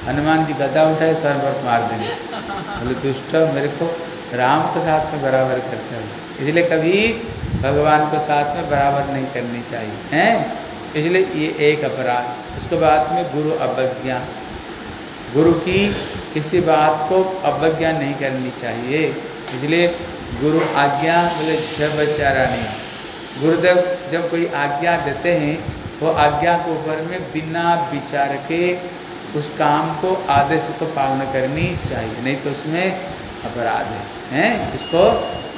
हनुमान जी गदा उठाए, सर पर मार देंगे। बोले, दुष्ट मेरे को राम के साथ में बराबर करते हैं। इसलिए कभी भगवान को साथ में बराबर नहीं करनी चाहिए, हैं? इसलिए ये एक अपराध। उसके बाद में गुरु अवज्ञा। गुरु की किसी बात को अवज्ञा नहीं करनी चाहिए। इसलिए गुरु आज्ञा बोले छह बचारा नहीं। गुरुदेव जब कोई आज्ञा देते हैं, वो आज्ञा के ऊपर में बिना विचार के उस काम को, आदेश को पालना करनी चाहिए। नहीं तो उसमें अपराध है, हैं? इसको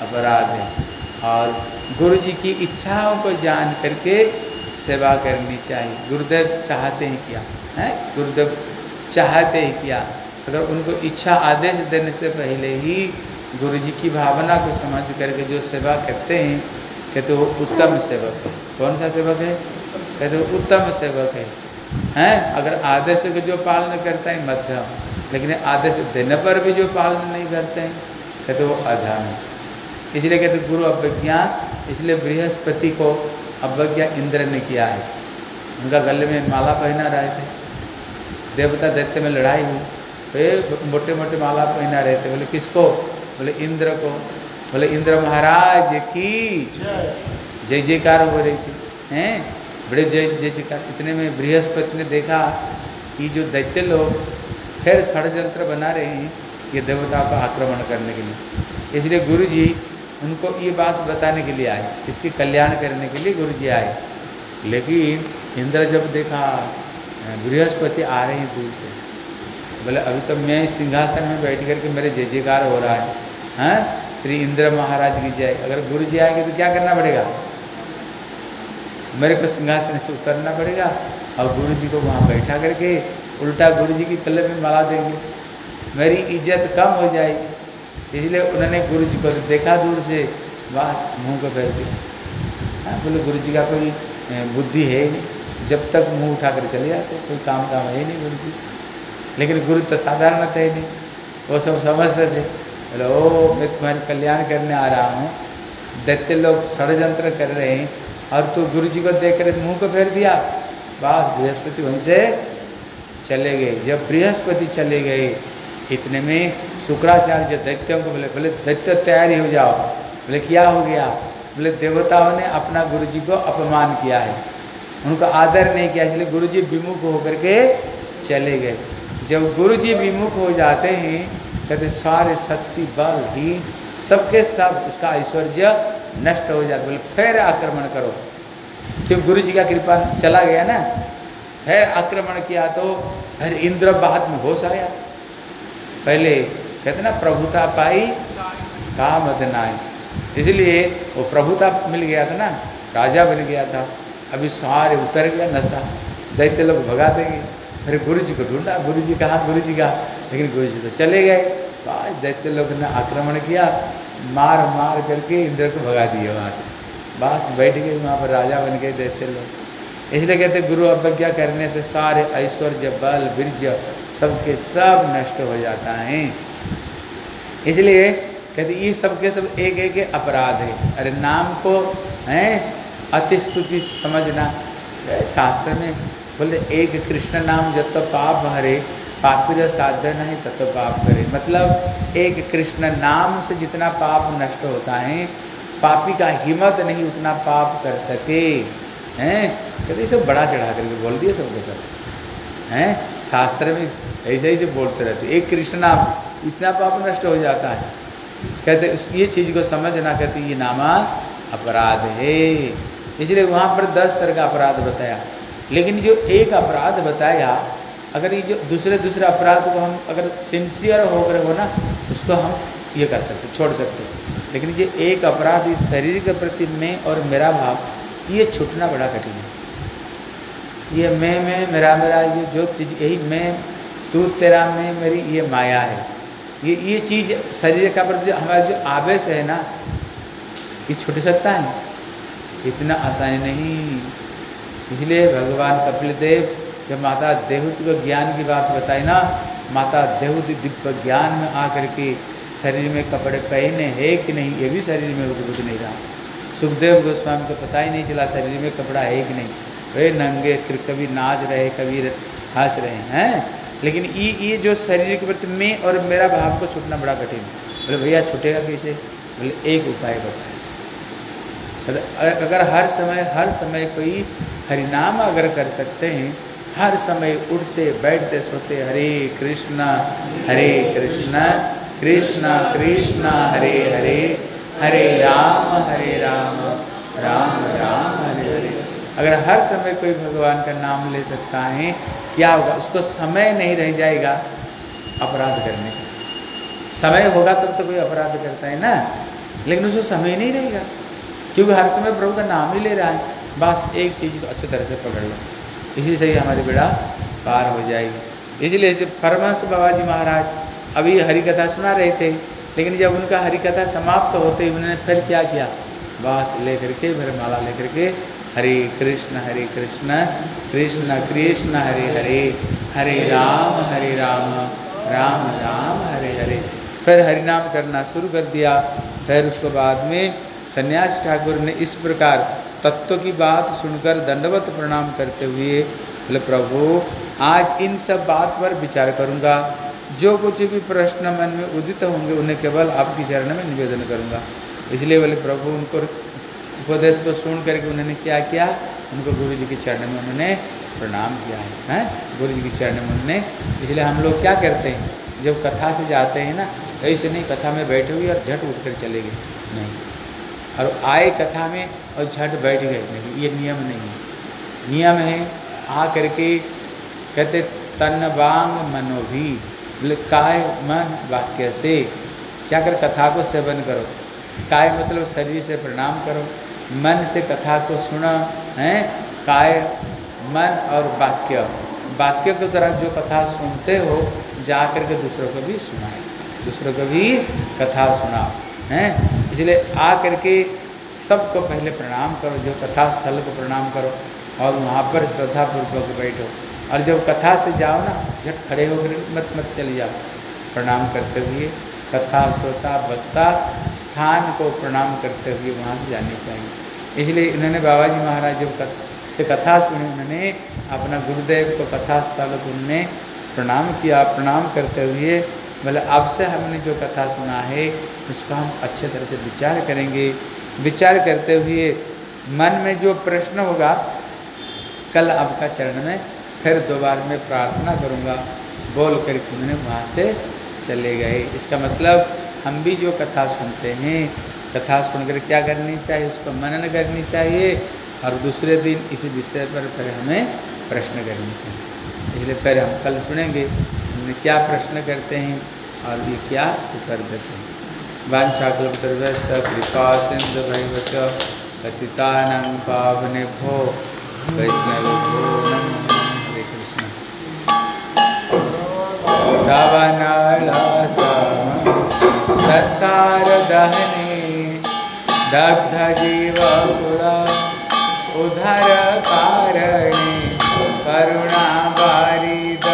अपराध है। और गुरु जी की इच्छाओं को जान करके सेवा करनी चाहिए। गुरुदेव चाहते हैं क्या हैं? गुरुदेव चाहते हैं क्या अगर उनको इच्छा आदेश देने से पहले ही गुरु जी की भावना को समझ करके जो सेवा करते हैं, कहते वो उत्तम सेवक है। कौन सा सेवक है? कहते वो उत्तम सेवक है। हैं? अगर आदेश को जो पालन करता है, मध्यम, लेकिन आदेश देने पर भी जो पालन नहीं करते हैं, कहते वो अधम है। इसलिए कहते गुरु अवज्ञा इसलिए बृहस्पति को अवज्ञा इंद्र ने किया है। उनका गले में माला पहना रहे थे। देवता दैत्य में लड़ाई हुई। वे मोटे मोटे माला पहना रहे थे। बोले किसको? बोले इंद्र को। बोले इंद्र महाराज की? जय। जय जयकार हो रही थी। हैं? बड़े जय जय जयकार। इतने में बृहस्पति ने देखा कि जो दैत्य लोग फिर षडयंत्र बना रहे हैं ये देवता का आक्रमण करने के लिए। इसलिए गुरु जी उनको ये बात बताने के लिए आए। इसके कल्याण करने के लिए गुरु जी आए। लेकिन इंद्र जब देखा बृहस्पति आ रहे हैं दूर से। बोले, अभी तो मैं सिंहासन में बैठ करके मेरे जय जयकार हो रहा है। हैं, श्री इंद्र महाराज की जय। अगर गुरु जी आएँगे तो क्या करना पड़ेगा? मेरे को सिंहासन से उतरना पड़ेगा और गुरु जी को वहाँ बैठा करके उल्टा गुरु जी की कले में मला देंगे। मेरी इज़्ज़त कम हो जाएगी। इसलिए उन्होंने गुरु जी को देखा दूर से, बस मुँह को फेर दिया। हाँ बोले गुरु जी का कोई बुद्धि है ही नहीं। जब तक मुँह उठा कर चले जाते, कोई काम काम है ही नहीं गुरु जी लेकिन गुरु तो साधारण थे ही नहीं। वो सब समझते थे। बोले, ओ, मैं तुम्हारे कल्याण करने आ रहा हूँ। दैत्य लोग षडयंत्र कर रहे हैं। और तू गुरु जी को देख कर मुँह को फेर दिया। बस बृहस्पति वहीं से चले गए। जब बृहस्पति चले गए इतने में शुक्राचार्य दैत्यों को बोले बोले, दैत्य तैयारी हो जाओ। बोले, क्या हो गया? बोले, देवताओं ने अपना गुरु जी को अपमान किया है। उनको आदर नहीं किया, इसलिए गुरु जी विमुख होकर के चले गए। जब गुरु जी विमुख हो जाते हैं, कहते सारे शक्ति, बल ही सबके सब उसका ऐश्वर्य नष्ट हो जाता बोले, फिर आक्रमण करो। क्यों गुरु जी का कृपा चला गया ना। फिर आक्रमण किया तो फिर इंद्र बाद में होश आया। पहले कहते ना, प्रभुता पाई, काम नाई। इसलिए वो प्रभुता मिल गया था ना, राजा बन गया था। अभी सारे उतर गया नशा, दैत्य लोग भगा देंगे। फिर गुरु जी को ढूंढा गुरु जी कहा गुरु जी कहा? लेकिन गुरु जी तो चले गए। आज दैत्य लोग ने आक्रमण किया, मार मार करके इंद्र को भगा दिए वहाँ से। बस बैठ गए वहाँ पर, राजा बन गए दैत्य लोग। इसलिए कहते गुरु अवज्ञा करने से सारे ऐश्वर्य, बल सबके सब नष्ट हो जाता है। इसलिए कहते ये सब के सब एक एक अपराध है। अरे नाम को, है, अतिस्तुति समझना। शास्त्र में बोलते एक कृष्ण नाम जब तो पाप हरे पापिर साध्य नहीं, तब तो पाप करे। मतलब एक कृष्ण नाम से जितना पाप नष्ट होता है, पापी का हिम्मत नहीं उतना पाप कर सके। हैं? कहते सब बड़ा चढ़ा करके बोल दिए सबके सब। हैं? शास्त्र में ऐसे ऐसे बोलते रहते एक कृष्ण से इतना पाप नष्ट हो जाता है। कहते ये चीज़ को समझना कहते ये नामा अपराध है। इसलिए वहाँ पर दस तरह का अपराध बताया। लेकिन जो एक अपराध बताया, अगर ये जो दूसरे दूसरे अपराध को हम अगर सिंसियर हो गए हो ना, उसको हम ये कर सकते, छोड़ सकते। लेकिन ये एक अपराध इस शरीर के प्रति मैं और मेरा भाव, ये छूटना बड़ा कठिन है। ये मैं मैं, मेरा मेरा, ये जो चीज़, यही मैं, तू, तेरा, मैं, मेरी, ये माया है। ये ये चीज़ शरीर का प्रति जो हमारा जो आवेश है ना, ये छूट सकता है। इतना आसानी नहीं। इसलिए भगवान कपिल देव जब माता देहुत को ज्ञान की बात बताई ना, माता देहुत दिव्य ज्ञान में आकर के शरीर में कपड़े पहने है कि नहीं, ये भी शरीर में उद्भुत नहीं रहा। सुखदेव गोस्वामी को पता ही नहीं चला शरीर में कपड़ा है कि नहीं। वे नंगे कभी नाच रहे, कभी हंस रहे हैं। लेकिन ये ये जो शरीर के प्रति मैं और मेरा भाव को छूटना बड़ा कठिन है। बोले, भैया, छूटेगा कैसे? बोले, एक उपाय बताए। बोले अगर हर समय हर समय कोई हरिनाम अगर कर सकते हैं, हर समय उठते, बैठते, सोते, हरे कृष्णा हरे कृष्णा कृष्णा कृष्णा, हरे हरे हरे राम हरे राम राम राम हरे अगर हर समय कोई भगवान का नाम ले सकता है, क्या होगा? उसको समय नहीं रह जाएगा अपराध करने का। समय होगा तब तो कोई अपराध करता है ना। लेकिन उसको समय नहीं रहेगा, क्योंकि हर समय प्रभु का नाम ही ले रहा है। बस एक चीज़ को अच्छी तरह से पकड़ लो। इसी से ही हमारी बेड़ा पार हो जाएगी। इसलिए से परमहंस बाबा जी महाराज अभी हरी कथा सुना रहे थे, लेकिन जब उनका हरी कथा समाप्त होते ही उन्होंने फिर क्या किया? बास लेकर के फिर माला लेकर के हरे कृष्ण हरे कृष्ण कृष्ण कृष्ण, हरे हरे हरे राम हरे राम राम राम, हरे हरे। फिर हरि नाम करना शुरू कर दिया। फिर उसके बाद में सन्यासी ठाकुर ने इस प्रकार तत्व की बात सुनकर दंडवत प्रणाम करते हुए बोले, प्रभु, आज इन सब बात पर विचार करूँगा। जो कुछ भी प्रश्न मन में उदित होंगे, उन्हें केवल आपकी चरण में निवेदन करूँगा। इसलिए बोले, प्रभु, उनको उपदेश को सुन करके उन्होंने क्या किया? उनको गुरु जी के चरण में उन्होंने प्रणाम किया है, हैं? गुरु जी के चरण में उन्होंने, इसलिए हम लोग क्या करते हैं? जब कथा से जाते हैं ना, ऐसे नहीं, कथा में बैठे हुए और झट उठ कर चले गए। नहीं। और आए कथा में और झट बैठ गए। नहीं, ये नियम नहीं है। नियम है, आ करके कहते, तन बांग मनो भी। बोले, काय मन वाक्य से? क्या कर, कथा को सेवन करो। काय मतलब शरीर से प्रणाम करो। मन से कथा को सुना, है? काय, मन और वाक्य। वाक्य के तरह जो कथा सुनते हो जा कर के दूसरों को भी सुनाए। दूसरों को भी कथा सुनाओ, हैं? इसलिए आ करके सबको पहले प्रणाम करो, जो कथा स्थल को प्रणाम करो और वहाँ पर श्रद्धापूर्वक बैठो। और जब कथा से जाओ ना, झट खड़े होकर मत मत चले जाओ। प्रणाम करते हुए कथा, श्रोता, वक्ता स्थान को प्रणाम करते हुए वहाँ से जानी चाहिए। इसलिए इन्होंने बाबा जी महाराज जब से कथा सुनी उन्होंने अपना गुरुदेव को कथा स्थल उन्होंने प्रणाम किया। प्रणाम करते हुए, बोले, अब से हमने जो कथा सुना है, उसका हम अच्छे तरह से विचार करेंगे। विचार करते हुए मन में जो प्रश्न होगा, कल आपका चरण में फिर दोबारा में प्रार्थना करूँगा। बोल कर उन्होंने वहाँ से चले गए। इसका मतलब हम भी जो कथा सुनते हैं कथा सुनकर क्या करनी चाहिए, उसको मनन करनी चाहिए, और दूसरे दिन इस विषय पर फिर हमें प्रश्न करनी चाहिए। इसलिए फिर हम कल सुनेंगे, हमने क्या प्रश्न करते हैं और ये क्या उत्तर देते हैं। वाछाकुलपतर्वश कृपा सिंधु भैवच पतितानं पावनेभ्यो वैष्णवेभ्यो नमः। हरे कृष्ण। दग्धजीवकुला उधरकारणि करुणावारिद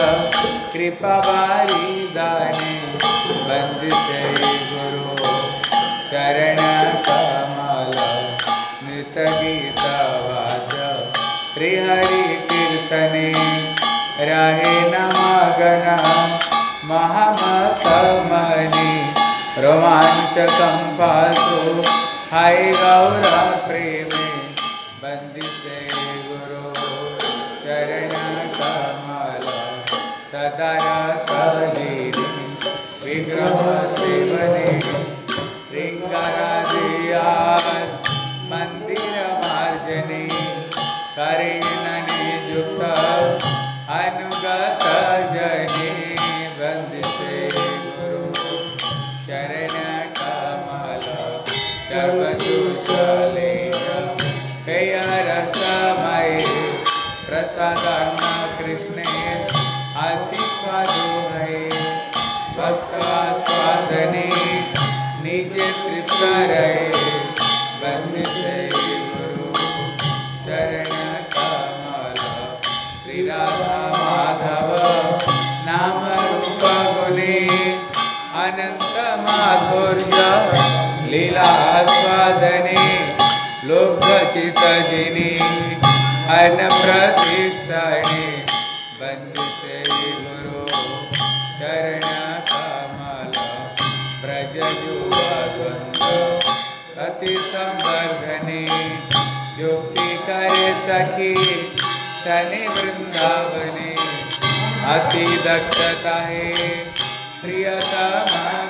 कृपवारिदानि वन्दिते कृपारि दाने बन्दिशी गुरु शरणकमल नृतगीतवाद श्रीहरिकीर्तने राहिलमगन महमतमनि रोमाञ्चकं भासु हाय गौर बंदी से गुरु चरण कमल सदर कलीनि विग्रह शिवने श्रृङ्गारदिया मंदिर भगिनी अनप्रतिष्ठणे बन्दिते गुरो अति व्रजयुवद्वन्द्व अतिसंवर्धने युक्तिकरे सखी शनि वृन्दावने अतिदक्षता हे प्रियतमा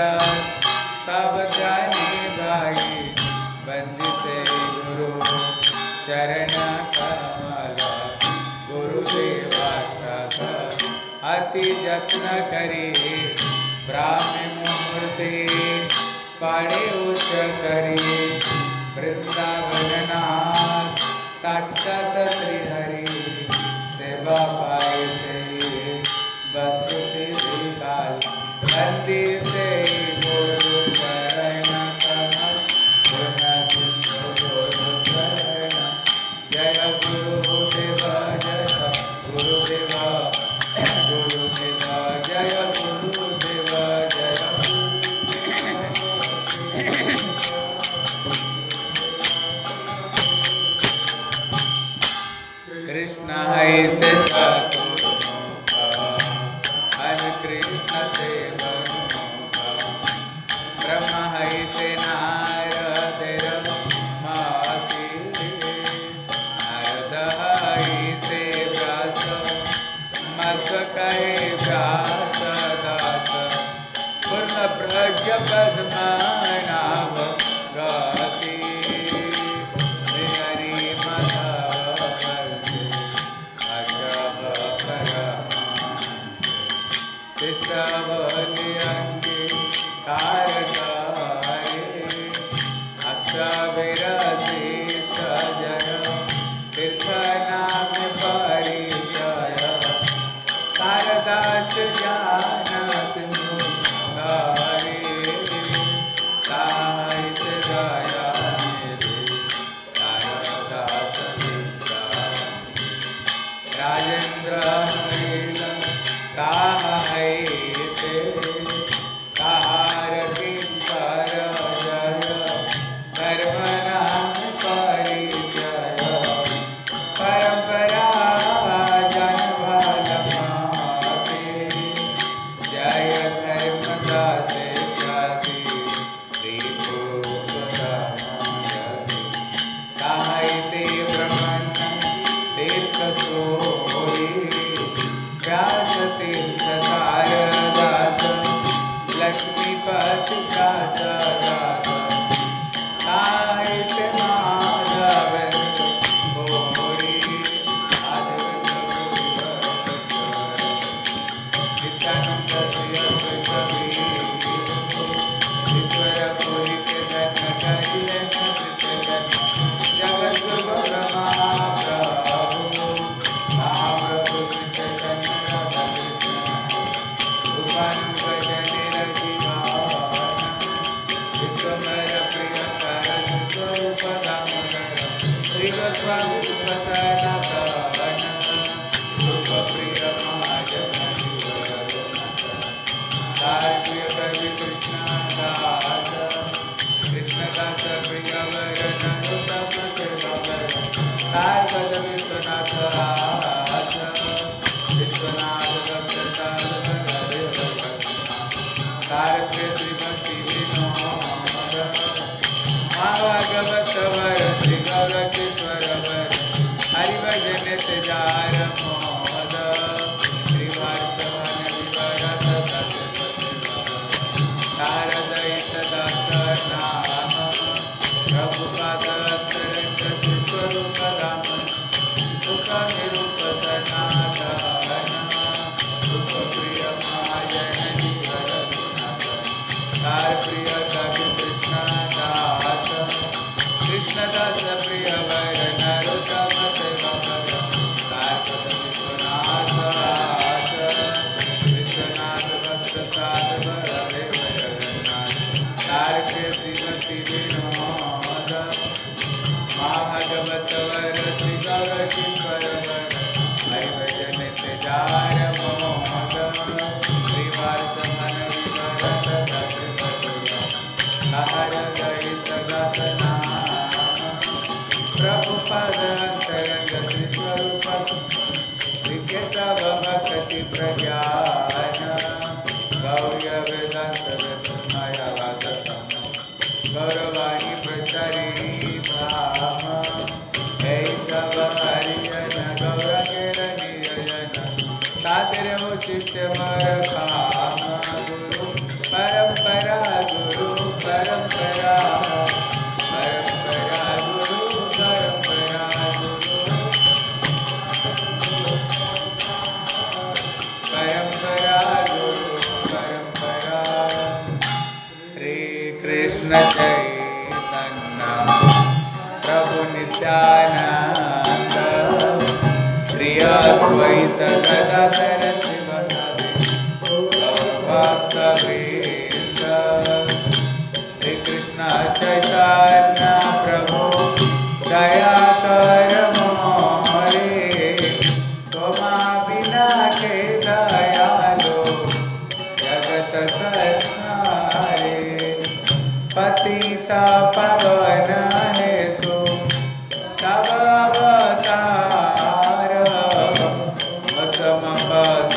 सब जाने भाई बंद से गुरु चरण कमला। गुरु सेवा अति जत्न करी ब्राह्म मूर्ति पड़े उच्च करी। वृंदावननाथ, साक्षात श्री हरि, सेवा पाए। से হইতে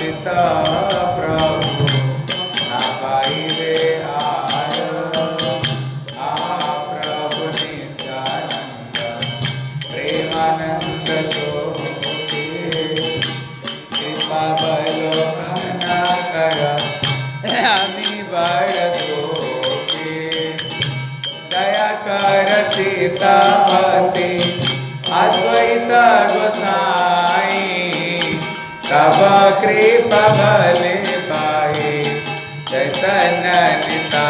पिता भे भा जसन पिता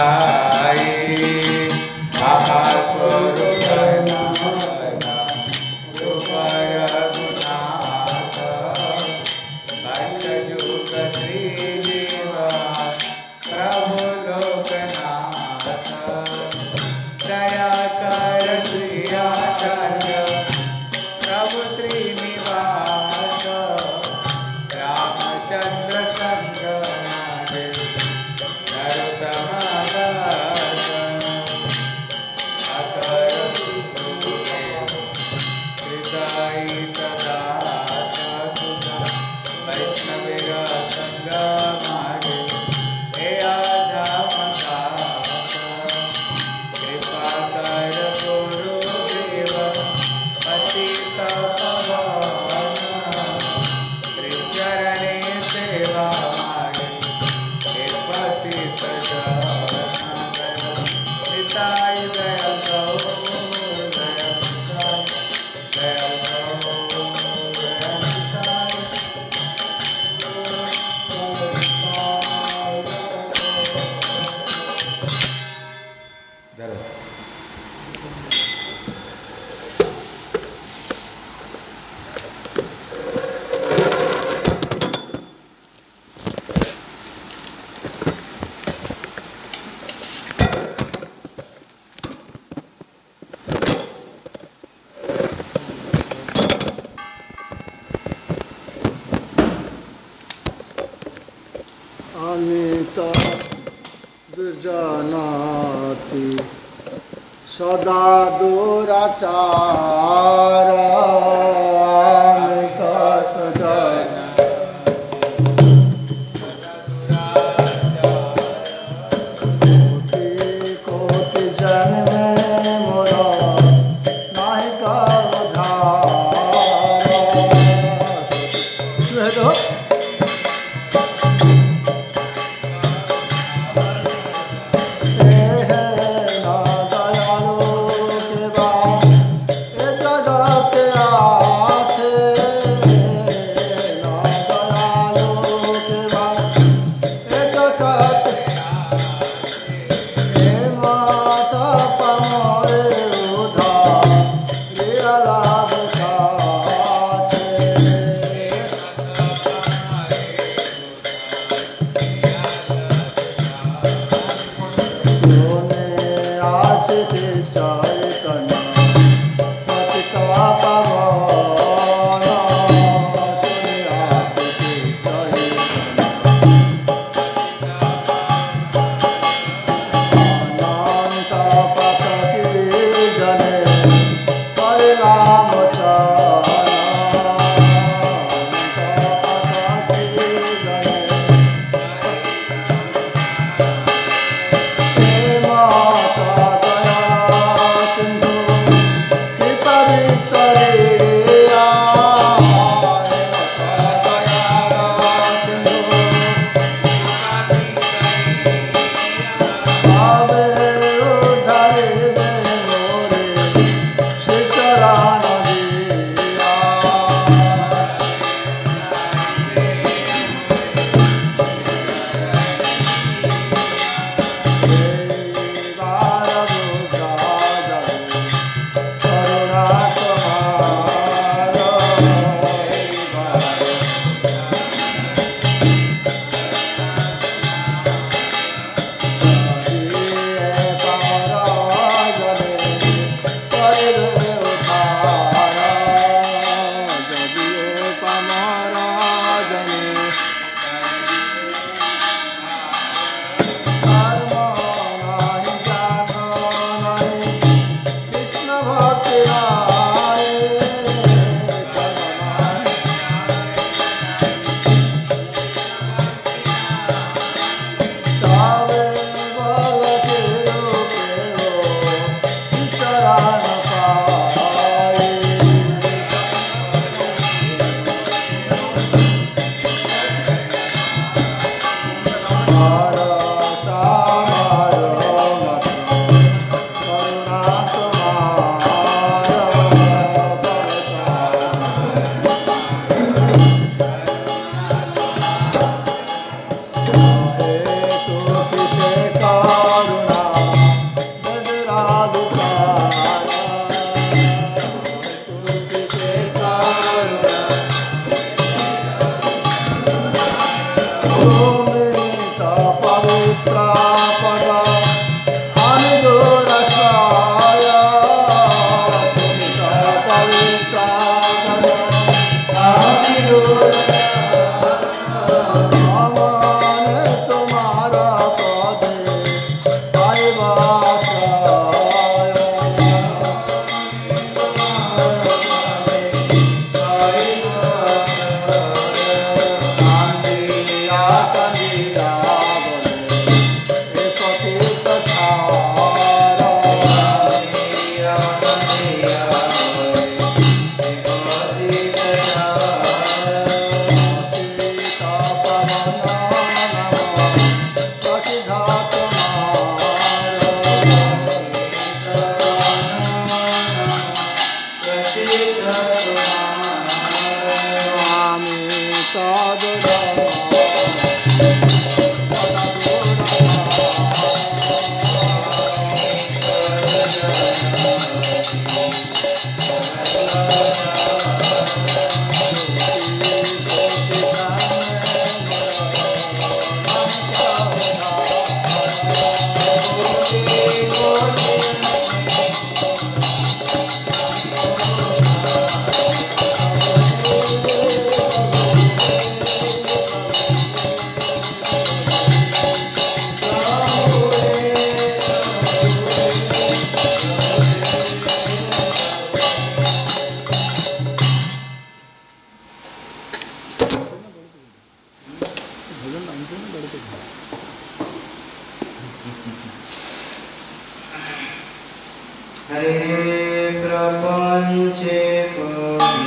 हरे प्रपञ्चे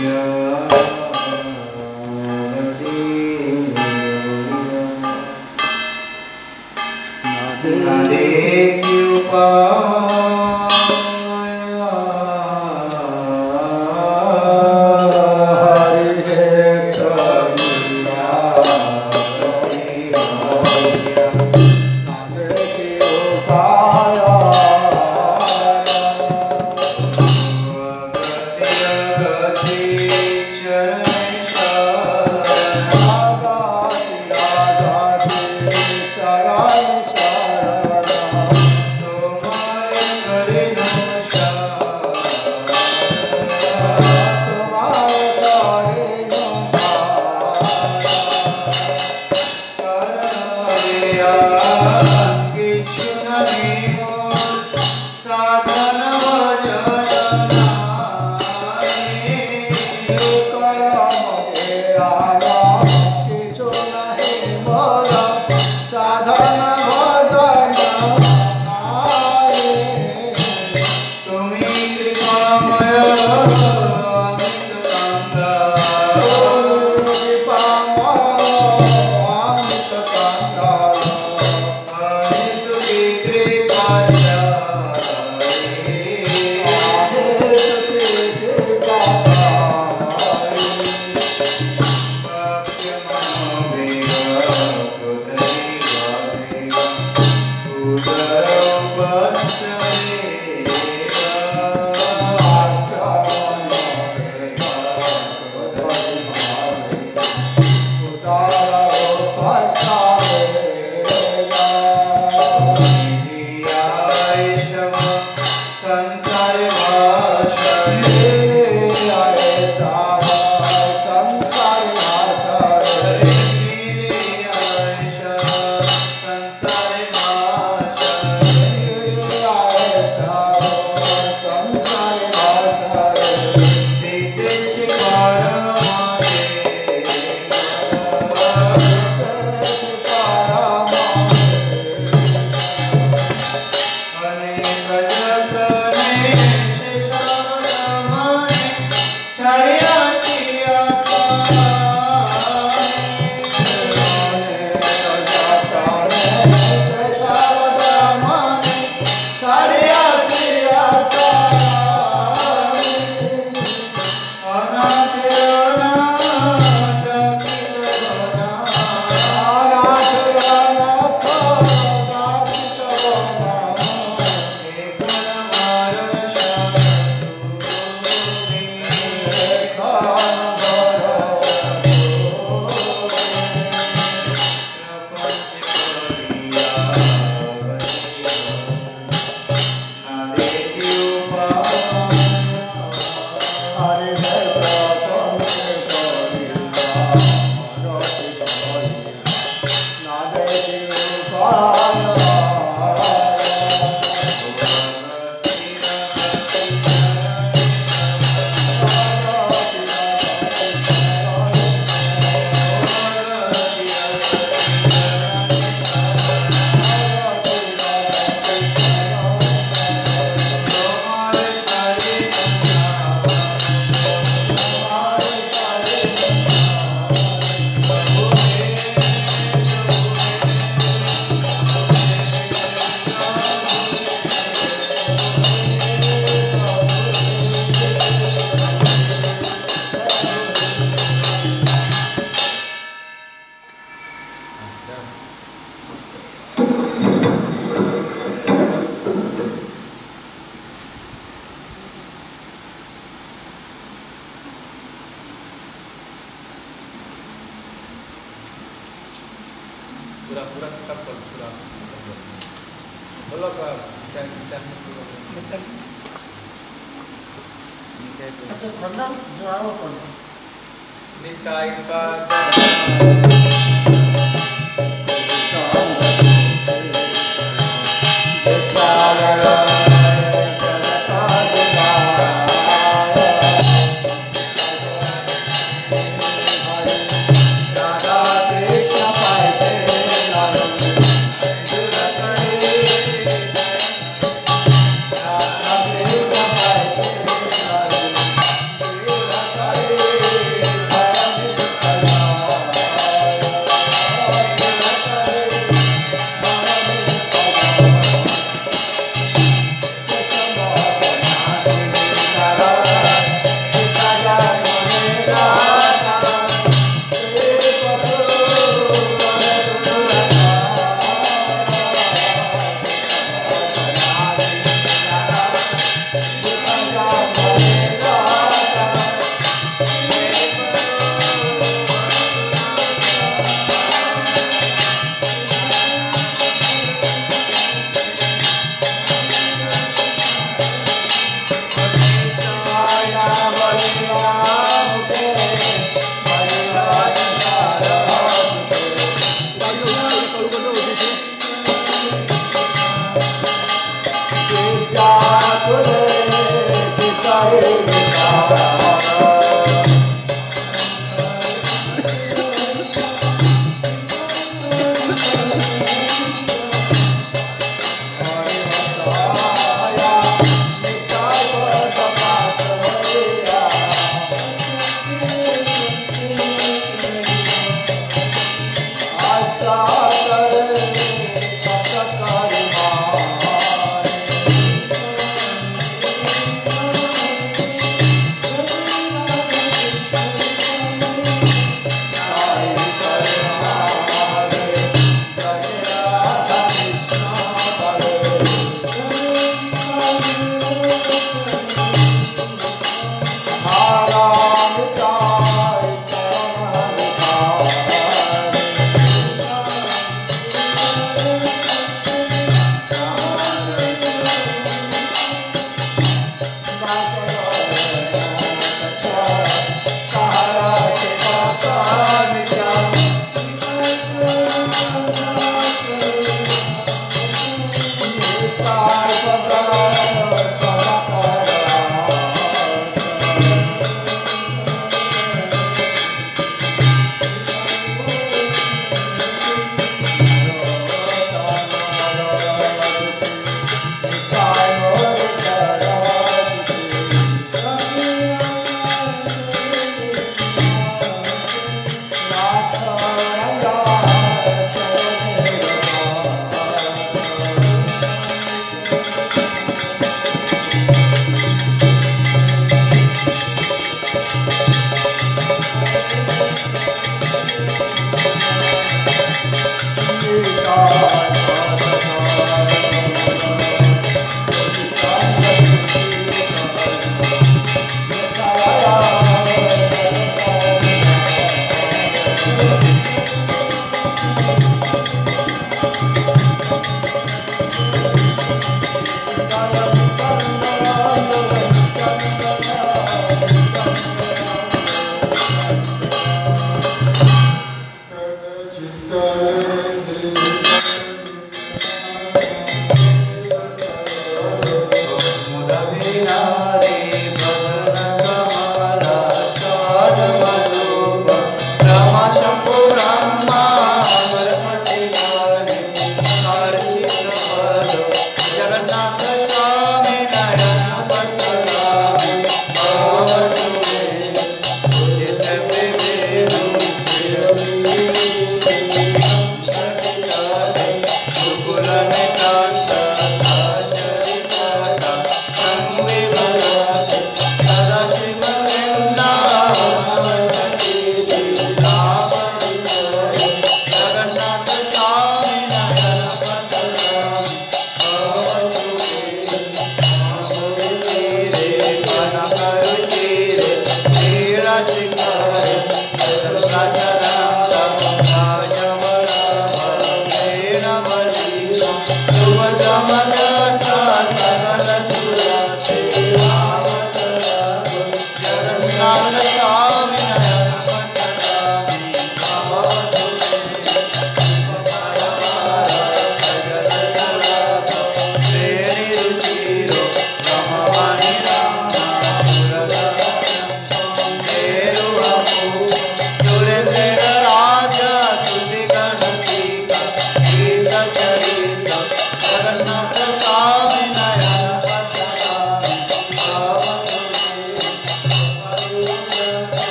शरण